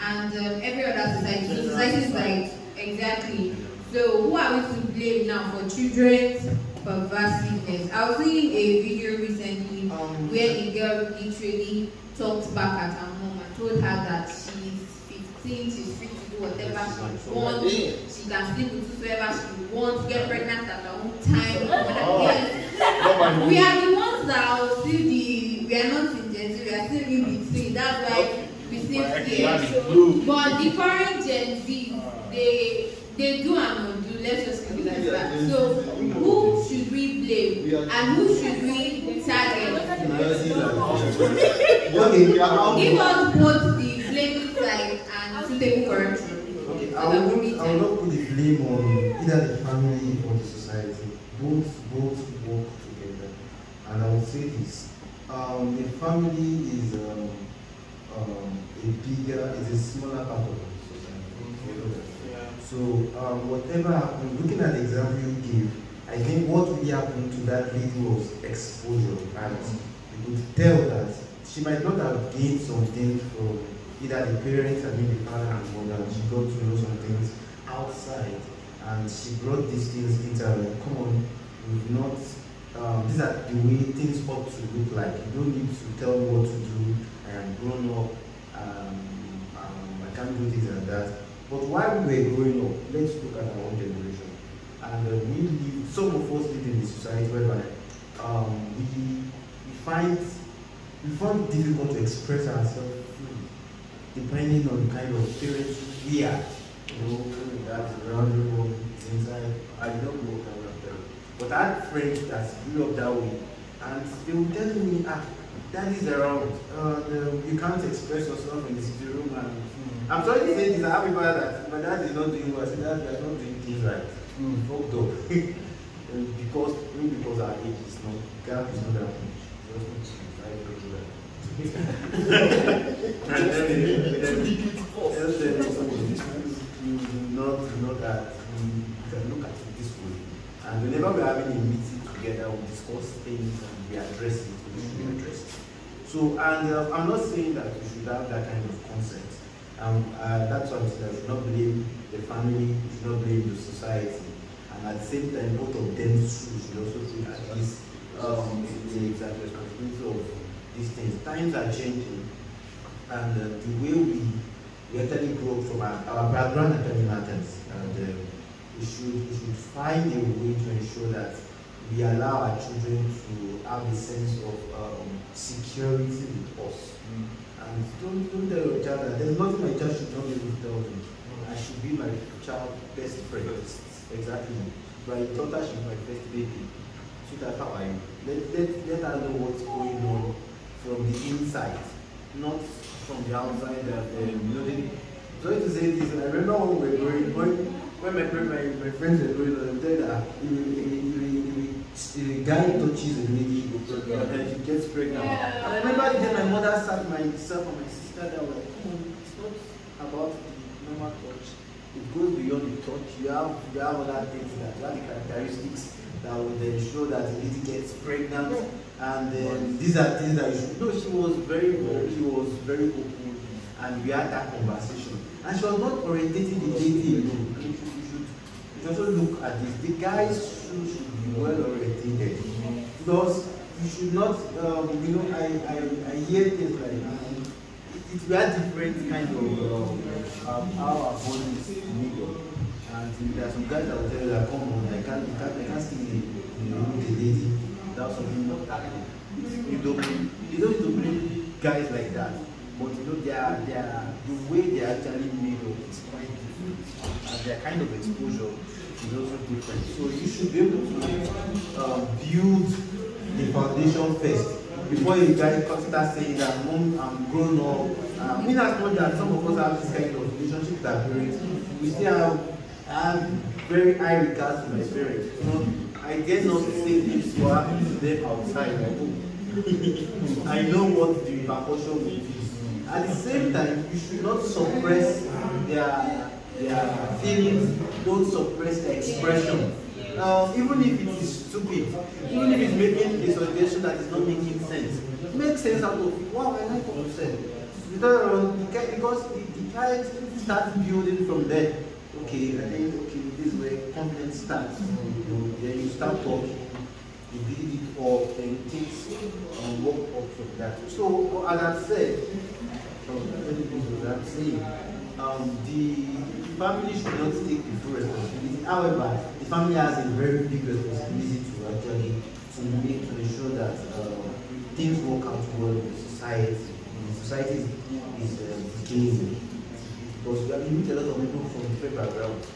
and um, every other society. So society is like exactly. So who are we to blame now for children's perversiveness? I was seeing a video recently where a girl literally talked back at her mom and told her that 15, she's free to do whatever she wants. She can sleep with whoever she wants, get pregnant at her own time. whatever. Yes. we are the ones that are still the, we are not in Gen Z, we are still in between. That's why we still fear. But the current Gen Z, they, they do and undo. Let's just keep it like that. So, who should we blame and who should we target? Give us both the blaming side and suitable correction. Okay, I will not, I will not put the blame on either the family or the society. Both, both work together. And I will say this, um, the family is um, um, a bigger, is a smaller part of the society. So um, whatever happened, looking at the example you give, I think what really happened to that lady was exposure. And you could tell that she might not have gained something from either the parents, mean the father and mother. She got to know some things outside. And she brought these things into her life. Come on, we've not, um, these are the way things ought to look like. You don't need to tell me what to do. I am grown up. Um, um, I can't do this and that. But while we were growing up, let's look at our own generation. And uh, we live, some of us live in a society whereby um, we, we find we find it difficult to express ourselves depending on the kind of parents we are. You know, that's around the world, inside. I don't know up that way. But I had friends that grew up that way, and they would tell me, ah, daddy's around. Uh, the, you can't express yourself in the sitting room and I'm sorry to say this, I have people that my dad is not doing well. I said, dad, we are not doing things right. Mm. Fucked up. Because, because our age is not, gap is not that much. Just not to five years old. And then, just then, you do not, do not know that, you can look at it this way. And whenever we're having a meeting together, we discuss things and we address it, we should be addressed. So, and uh, I'm not saying that we should have that kind of concept. Um, uh, that's why I should not blame the family, we should not blame the society. And at the same time, both of them should, also take at least um, the exact responsibility of these things. Times are changing, and uh, the way we, we actually grow from our, our background actually matters. And uh, we should we should find a way to ensure that we allow our children to have a sense of um, security with us. And don't, don't tell your child that there's nothing my child should not be able to tell me. I should be my child's best friend. Exactly. My daughter should be my best baby. So that's how I let, let, let her know what's going on from the inside, not from the outside that um, know they, sorry to say this, I remember when we were going when, when my, my, my friends were going on, they that if, if, if, if a guy touches a lady and she gets pregnant. And I remember then my mother sat myself and my sister there were like, come on, it's not about the normal touch. It goes beyond the touch. You have you have other things that you have the characteristics that would ensure that the lady gets pregnant. And then these are things that you should know. She was very very she was very open and we had that conversation. And she was not orientating the dating. You should, you should, you also look at this. The guys should, should be well orientated. Because you should not, um, you know, I, I, I hear things like, um, it, we are different kind of um, um, how our bodies made. And there are some guys that will tell you that, come on, I can't, I can't, I can't in the room with a lady without not. You don't, you don't need to blame guys like that. But you know, they are, they are, the way they are actually made up is quite different. And their kind of exposure is also different. So you should be able to um, build the foundation first before you guys start saying that mom I'm grown up. Uh, mean as much that some of us have this kind of relationship with our parents, we still have, have very high regards to my parents. You know, I dare not say this to them outside. I know what the repercussion will be. At the same time, you should not suppress their their feelings, don't suppress their expression. Now, even if it is stupid, even if it's making a suggestion that is not making sense, make sense out of it. Wow, I like what you said. Because the, the guy starts building from there. Okay, I think okay, this way confidence starts. Then you start talking, you build it up, and things um, work up from that. So, as I said, um, the family should not take the full responsibility. However, the family has a very big responsibility to actually to make to ensure that uh, things work out well in society. The society is, is uh, decaying because we meet a lot of people from different backgrounds.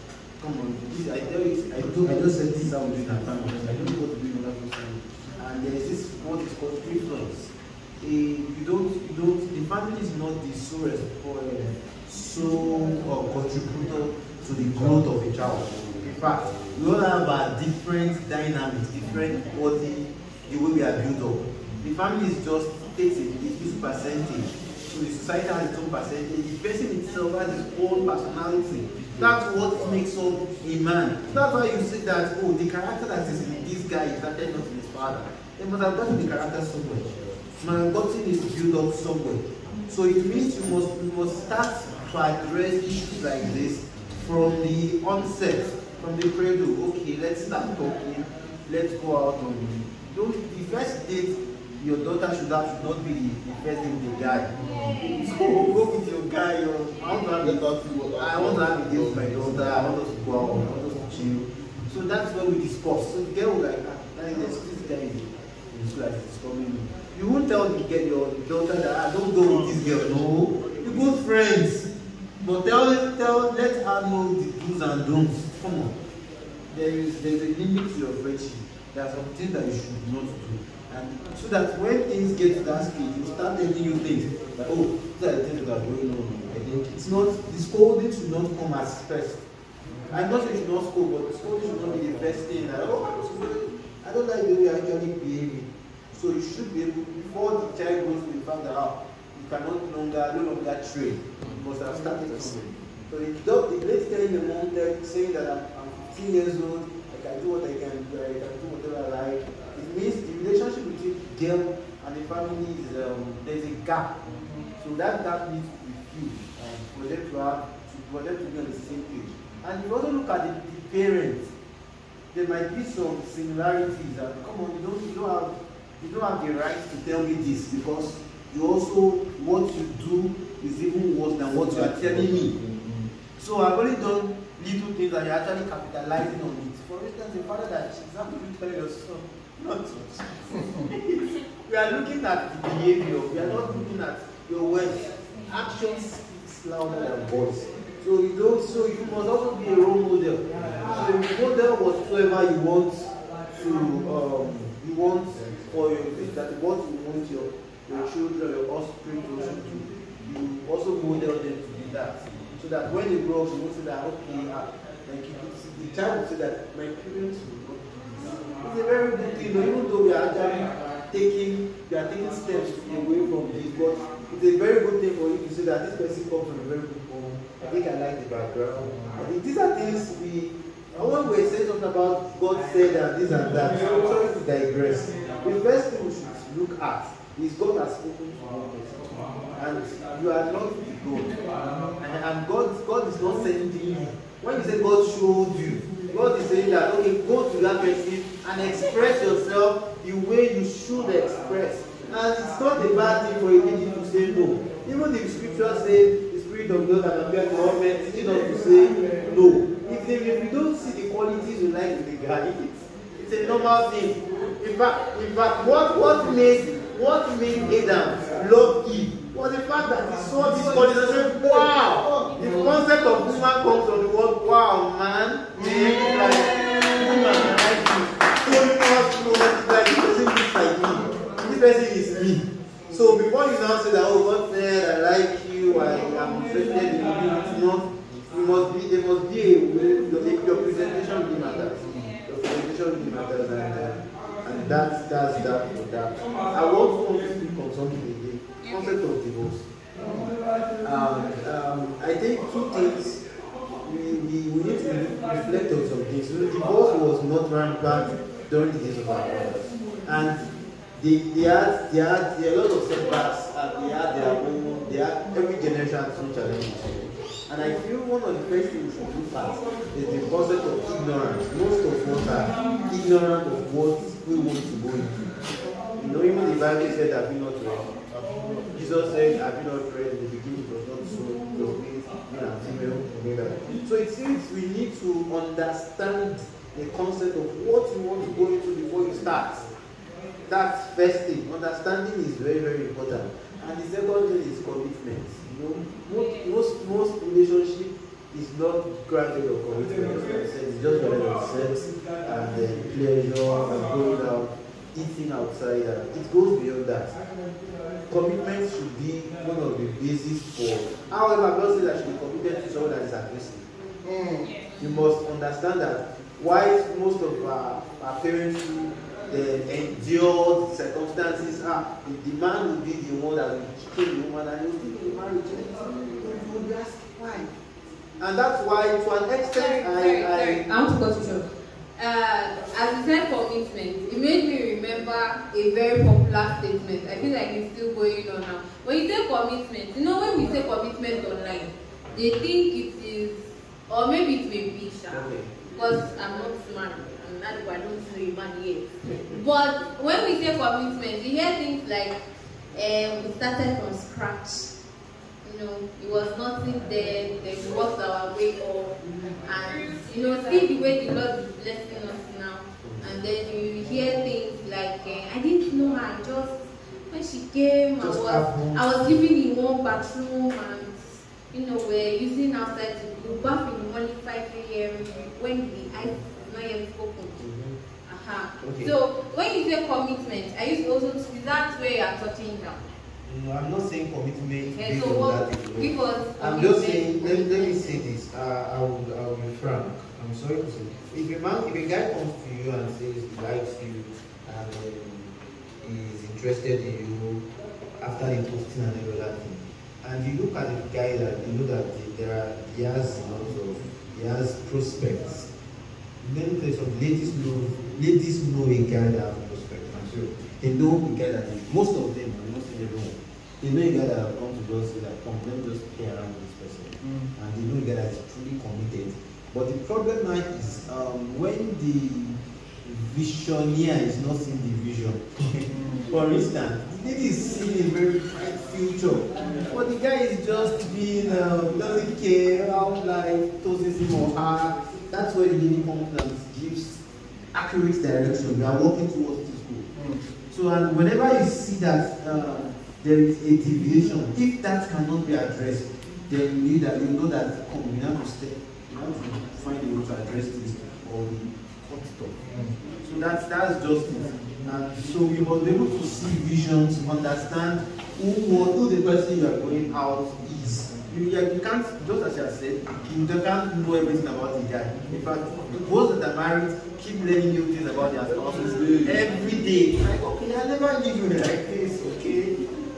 Come on, this, I tell you, I do, I just said this out our family. I don't know what to do in family. And there is this what is called influence. Uh, you don't, you don't, the family is not the sole responsible so uh, contributor to the growth of a child. In fact, we all have a different dynamics, different body, the way we are built up. The family is just takes a little percentage. So the society has its own percentage. The person itself has his own personality. That's what makes up a man. That's why you see that, oh, the character that is in this guy is actually not in his father. They must have gotten the character somewhere. Have gotten his build up somewhere. So it means you must, you must start to address issues like this from the onset, from the cradle. Okay, let's start talking. Let's go out on the. Don't the first date your daughter should have not be the, first with the guy. So go with your guy. Your, I want to have a, I want to have a date with my daughter. I want us to go out. I want us to chill. So that's what we discuss. So the girl like, ah, there's guy in the school that is disturbing me. You won't tell the girl, your daughter that I don't go with this girl. No, you good friends. But tell, tell, let her know the do's and don'ts. Come on. There is there is a limit to your friendship. There are some things that you should not do. And so that when things get to that stage, you start telling you things like, oh, these are the things that are going on. I think it's not, the scolding should not come as first. I'm not saying should not scold, but the scolding should not be the first thing. That, oh, I don't, I don't like the way you're actually behaving. So you should be able, before the child goes to the fact that, you cannot longer, no longer train. You must have started somewhere. So the, dog, the lady telling the mom that, saying that I'm, I'm 15 years old, I can do what I can do, I can do whatever I like. Means the relationship between the girl and the family is, um, there's a gap. So that gap needs to be filled um, for them to have, to, for them to be on the same page. And you also look at the, the parents. there might be some similarities and come on, you don't, you don't have, you don't have the right to tell me this because you also, what you do is even worse than what you are telling me. So I've only done little things and you're actually capitalizing on it. For instance, a father that cheats, how do you tell your son not cheat? we are looking at the behavior, we are not looking at your words. Action speaks louder than voice. So you don't so you must also be a role model. So you model whatsoever you want to um, you want for your that what you want your your children, your offspring to do. You also model them to be that. So that when they grow up, you will say that okay, uh, like the child will say that my parents will not do. It's a very good thing, even though we are actually taking we are taking steps away from this, but it's a very good thing for you to say that this person comes from a very good home. I think I like the background. I think these are things we and when we say something about God said and this and that, so sorry to digress. The first thing we should look at is God has spoken to one person. And you are not the God. And, and God, God is not sending you. When you say God showed you, God is saying that, okay, go to that person and express yourself the way you should express. And it's not a bad thing for a lady to say no. Even the scripture says the Spirit of God can appear to all men, teaching us to say no. If, they, if you don't see the qualities you like in the guy, it's, it's a normal thing. In fact, in fact, what what made what made Adam love Eve was the fact that he saw this said, "Wow!" The concept of woman comes from the word "wow," man. Yeah, like woman, like you. So you must know like this person looks like me. This person is me. So before you now say that, "Oh, God said I like you," I am interested in you, it's not. You must be. There must be a way. Your, your presentation really matters. Your presentation really matters, and. Uh, and that's that's that for that. I want to speak on something again. Of divorce. Um, um, I think two things we, we, we need to reflect on some things. So divorce was not rampant during the days of our fathers, and they, they had they had there are a lot of setbacks, and they had their own. They had every generation had some challenges. And I feel one of the first things we should look at is the concept of ignorance. Most of us are ignorant of what we want to go into. You know, even the Bible said, Have you not read? Said, Have you not read? In the beginning, was not so, and So it seems we need to understand the concept of what you want to go into before you start. That's first thing. Understanding is very, very important. And the second thing is commitment. You know, most most, most relationship is not granted or commitment. It's just granted on sex and then pleasure and going out, eating outside, and it goes beyond that. Commitment should be one of the basis for. However, I'm not saying that should be committed to someone that is aggressive. You must understand that while most of our, our parents uh, endured circumstances, ah, the, the man will be the one that will kill the woman and he will still be married to it. You will be asking why. And that's why, to an extent, I. sorry, I, sorry, I want to cut you short. Uh, as you said commitment, it made me remember a very popular statement. I feel like it's still going on now. When you say commitment, you know when we say commitment online, they think it is, or maybe it may be, because I'm not smart. I'm not, I don't know a man yet. But when we say commitment, you hear things like, um, we started from scratch. You know, it was nothing there, then we worked our way up. And, you know, see the way the Lord is blessing us now. And then you hear things like, uh, I didn't know her, just when she came, I was. I was living in one bathroom and, you know, we're using outside to go bath in the morning 5 a.m. when the ice is not yet spoken. Uh-huh. Okay. So when you say commitment, I used also to that where you are touching now. No, I'm not saying commitment based so what- give us I'm just saying, let, let me say this. Uh, I will, I will be frank. I'm sorry to say. If a man, if a guy comes to you and says he likes you and um, is interested in you after the posting and every other thing, and you look at the guy that you know that there are he has lots of he has prospects. Let me tell you some ladies know ladies know a guy that has prospects. I'm sure they know a guy that is, most of them, I'm not saying everyone. They know a guy that have come to just say like, come, let me just play around with this person. And they know a guy that is truly committed. But the problem now is um, when the visioneer is not seeing the vision. For instance, the lady is seeing a very bright future, but the guy is just being um, doesn't care how life tosses him or her. That's where the lady and gives accurate direction. We are working towards this goal. So, and whenever you see that uh, there is a deviation, if that cannot be addressed, then you that you know that we have to we have to find a way to address this or cut it off. So that's that's just it. And so we must be able to see visions, understand who who the person you are going out is. You, you can't just as you have said, you can't know everything about the guy. In fact, those that are married keep learning new things about their spouses every day. Like, okay, I never knew you like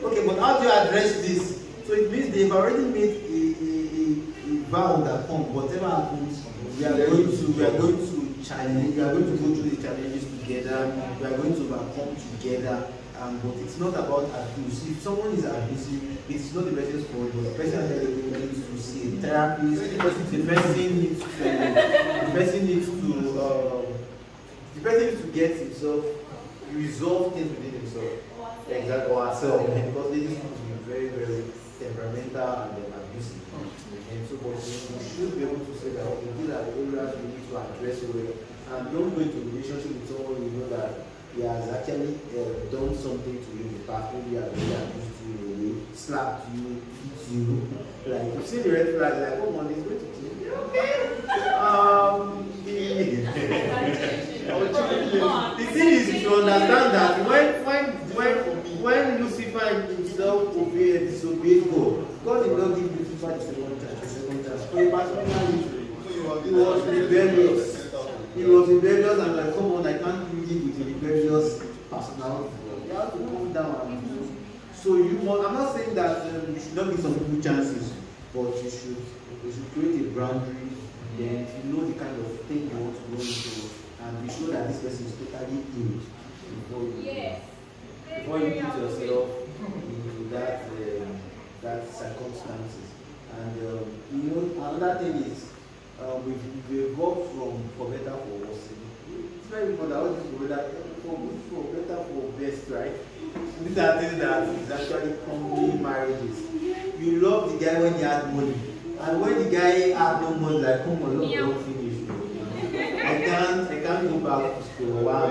okay. But how do you address this? So it means they've already made a, a, a, a vow that come, whatever happens, we are going to we are going to challenge, we are going to go through the challenges together, we are going to overcome together. Um, but it's not about abuse. If someone is abusive, it's not the person's fault, but the person needs to see a therapist. The person needs to, the person needs to, um, the person needs to get himself resolve things within himself, exactly, or herself, because ladies can be very, very temperamental and abusive. And so, but we should be able to say that okay, these are the areas we need to address well. And don't go into a relationship with someone you know that he has actually uh, done something to you in the past, maybe he has really abused you, slapped you, hit you. Like, you see the red flag, like, oh, man, he's going to kill you. Okay. Um, the, the thing is, you should understand that when, when, when, when Lucifer himself obeyed, disobeyed God, God did not give Lucifer the second chance, second chance. For a particular reason, he was rebellious. He was rebellious and like, come on, I can't live with a rebellious personality. You have to calm down and do. So you must, I'm not saying that um, you should not give some people chances, but you should, you should create a boundary, then you know the kind of thing you want to go into, and be sure that this person is totally healed before you, Yes. before you put yourself into that, um, that circumstances. And um, you know, another thing is, uh, we've, we've evolved from for better for worse. It's very important. All this for better, for good, for better, for best, right? These are things that is actually crumbling marriages. You love the guy when he has money, and when the guy has no money, like come on, love don't finish. I can't, I can't go back to square one.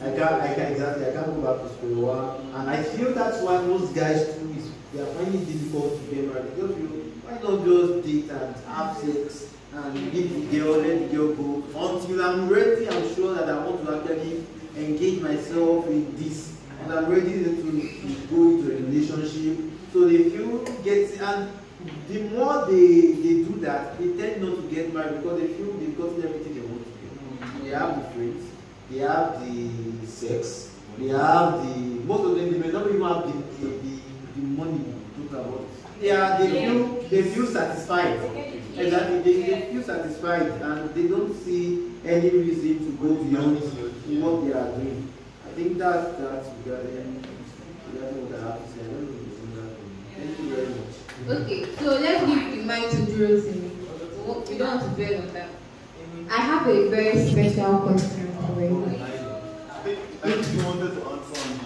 I can't, I can't exactly, I can't go back to square one. And I feel that's why most guys too is they are finding it difficult to get married. Because you, why not just date and have sex and leave the girl, let the girl go until I'm ready. I'm sure that I want to actually engage myself in this, and I'm ready to, to go into a relationship. So they feel get and the more they they do that, they tend not to get married because they feel they've gotten everything they have the friends, they have the sex, they have the most of them they may not even have the the, the, the money to talk about. They are they feel they feel satisfied. Exactly, they, they feel satisfied and they don't see any reason to go beyond what they are doing. I think that that's regarding regarding what I have to say. I don't that. Thank you very much. Okay, so let's give the mic to Durosini. We don't want to dwell on that. I have a very special question for you. I think you wanted to answer on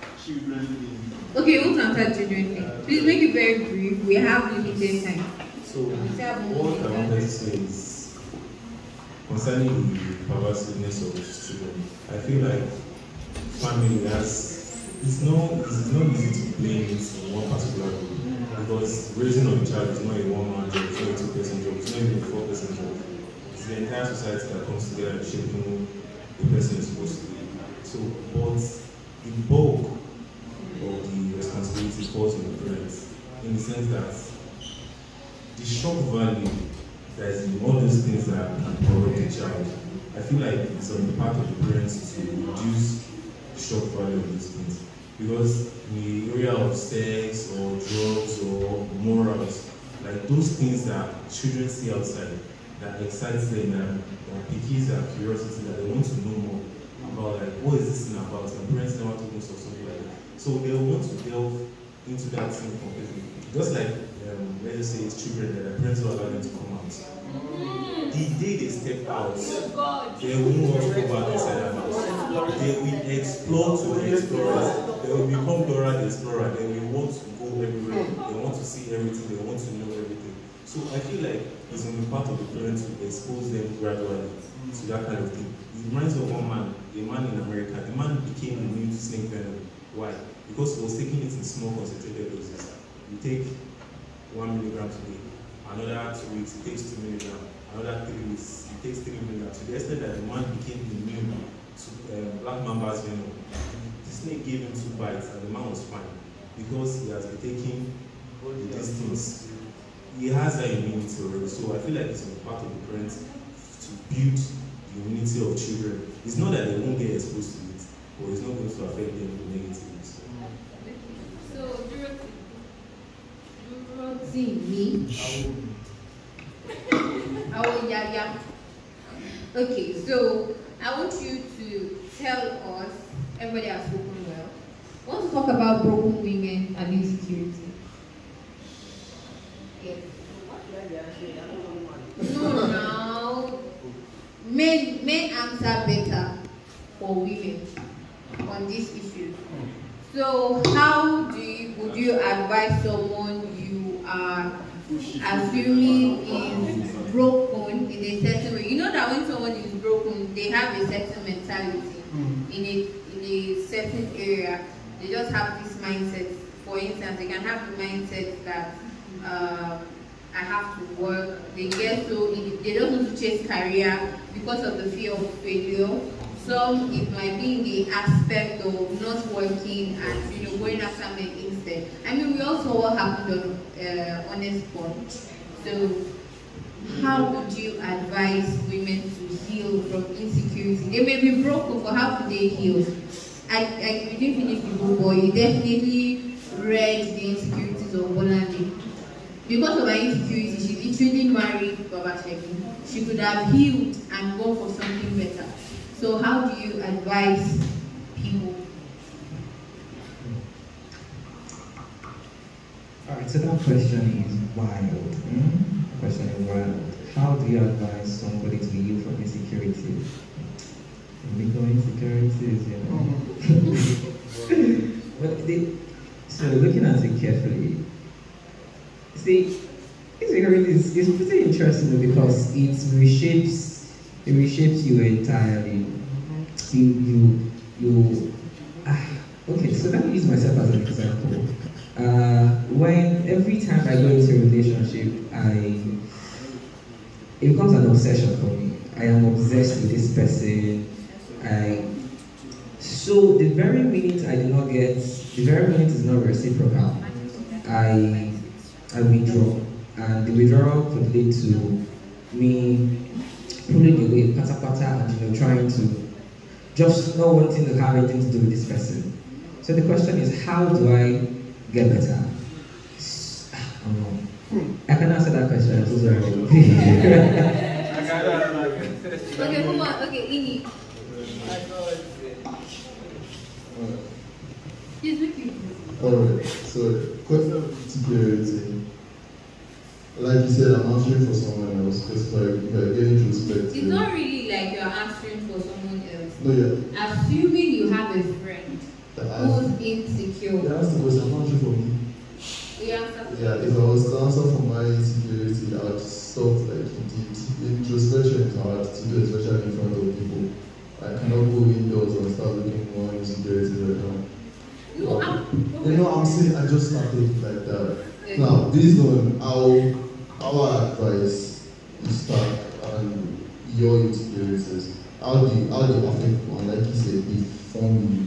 the children thing. Okay, we'll answer children thing. Please make it very brief. We have limited time. So what I wanted to say is concerning the pervasiveness of children, I feel like family has it's not it's not easy to blame it on one particular group because raising a child is not a one man job, it's not a two person job, it's not even a four person job. It's the entire society that comes together shaping who the person is supposed to be. So but the bulk of the responsibility falls on the parents in the sense that the shock value that is in all those things that corrupt the child, I feel like it's on the part of the parents to reduce the shock value of these things. Because in the area of sex or drugs or morals, like those things that children see outside that excites them, that, that piques their curiosity, that they want to know more about like what is this thing about? And parents never told us or something like that. So they want to delve into that thing completely. Just like um, let's just say it's children that their parents will allow them to come out. The day they step out, they won't want to go back inside the house. They will explore to the explorers. They will become Dora the Explorer. They will want to go everywhere. They want to see everything. They want to know. So I feel like it's on the part of the parents to expose them gradually to that kind of thing. It reminds me of one man, a man in America. The man became immune to snake venom. Why? Because he was taking it in small concentrated doses. You take one milligram today, another two weeks, he takes two milligram, another three weeks, he takes three milligram. To the extent that the man became immune to uh, black mamba's venom. The snake gave him two bites and the man was fine because he has been taking all these things. He has that immunity already. So I feel like it's on the part of the parents to build the immunity of children. It's not that they won't get exposed to it, but it's not going to affect them negatively. So. So, Dorothy, Dorothy, me. Oh, yeah, yeah. Okay, so I want you to tell us, everybody has spoken well, I want to talk about broken women and insecurity. Yes. No, now, men, men answer better for women on this issue. So, how do you, would you advise someone you are assuming is broken in a certain way? You know that when someone is broken, they have a certain mentality in a in a certain area. They just have this mindset. For instance, they can have the mindset that uh, I have to work. They get so they don't want to chase career because of the fear of failure. Some it might be in the aspect of not working and you know going after men instead. I mean, we all saw what happened on uh, Honest. So, how would you advise women to heal from insecurity? They may be broken, but how do they heal? I, I you didn't finish the book, but you definitely read the insecurities of Bolanle. Because of her insecurity, she literally married Baba Segi. She could have healed and gone for something better. So how do you advise people? Alright, so that question is wild. Hmm? Question is wild. How do you advise somebody to heal from insecurity? Legal insecurities, you know. but they, so looking at it carefully, see, insecurity is, is pretty interesting because it reshapes it reshapes you entirely. You you you ah, okay, so let me use myself as an example. Uh, when every time I go into a relationship, I it becomes an obsession for me. I am obsessed with this person. I so the very minute I do not get the very minute is not reciprocal, I I withdraw, and the withdrawal could lead to me pulling away, pata pata, and you know trying to just not wanting to have anything to do with this person. So the question is, how do I get better? Oh no. Hmm. I can answer that question. I'm so sorry. Okay, come on. Okay, Ini. Yes, with. Alright, so question of insecurity. Like you said, I'm answering for someone else because like if I get introspective. It's not really like you're answering for someone else. No, yeah. Assuming you have a friend who's uh, answer- insecure. Yeah, that's the question. I'm answering for me. You answer for Yeah, if I was to answer for my insecurity, I would stop like indeed. Introspection is hard to do, especially in front of people. I cannot go indoors and start looking more insecurities right now. No, I'm, You know, I'm saying I just started like that. Now, based on how our advice start and your experiences, how do how do affect one? Like you said, they form you.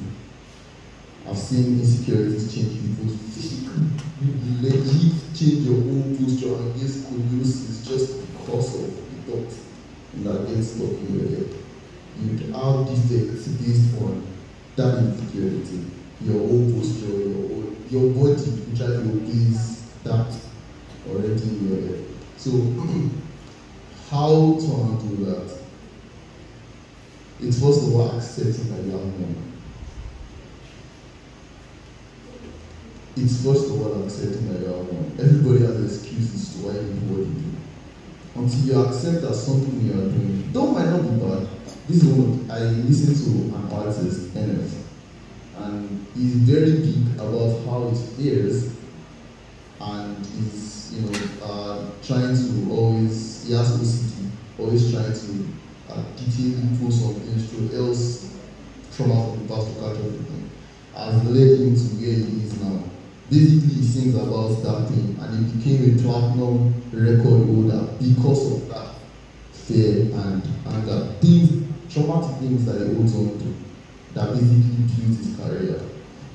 I've seen insecurities change people's physique. You legit change your whole posture and get scoliosis just because of the thought that gets stuck in your head. You have defects based on that insecurity. Your whole posture, your whole, your body literally obeys that already head. So how to handle that? It's first of all accepting that you are normal. it's first of all accepting that you are wrong. Everybody has excuses to why they do what they do. Until you accept that something you are doing, though might not be bad. This is one I listen to an artist, NF, and he's very big about how it fares and is you know uh, trying to always he has OCD, always trying to uh, detail put some things to else trauma from the past to catch up with him has led him to where he is now. Basically, he sings about that thing and he became a platinum record holder because of that fear and anger. Things, traumatic things that he holds on to that basically built his career.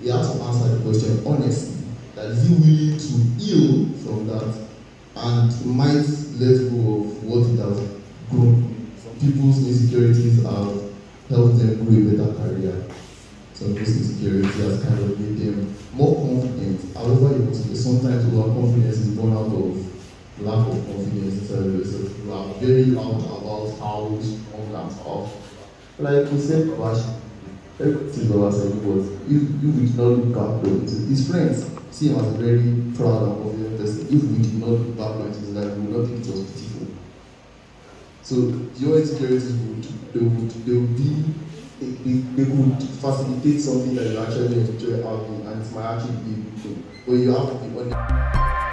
He has to answer the question honestly is he willing to heal from that and might let go of what it has grown. Some people's insecurities have helped them grow a better career. Some people's insecurity has kind of made them more confident. However, you to sometimes overconfidence is born out of lack of confidence inside yourself. You are very loud about how strong and tough. Like we said, everything about but if, we did not look though, his friends see him as very proud and confident person. If we did not look his life, we would not think it was beautiful. So your insecurities would they would they would be they, they could facilitate something that you actually enjoy having and it might actually be a good. But you have to be honest.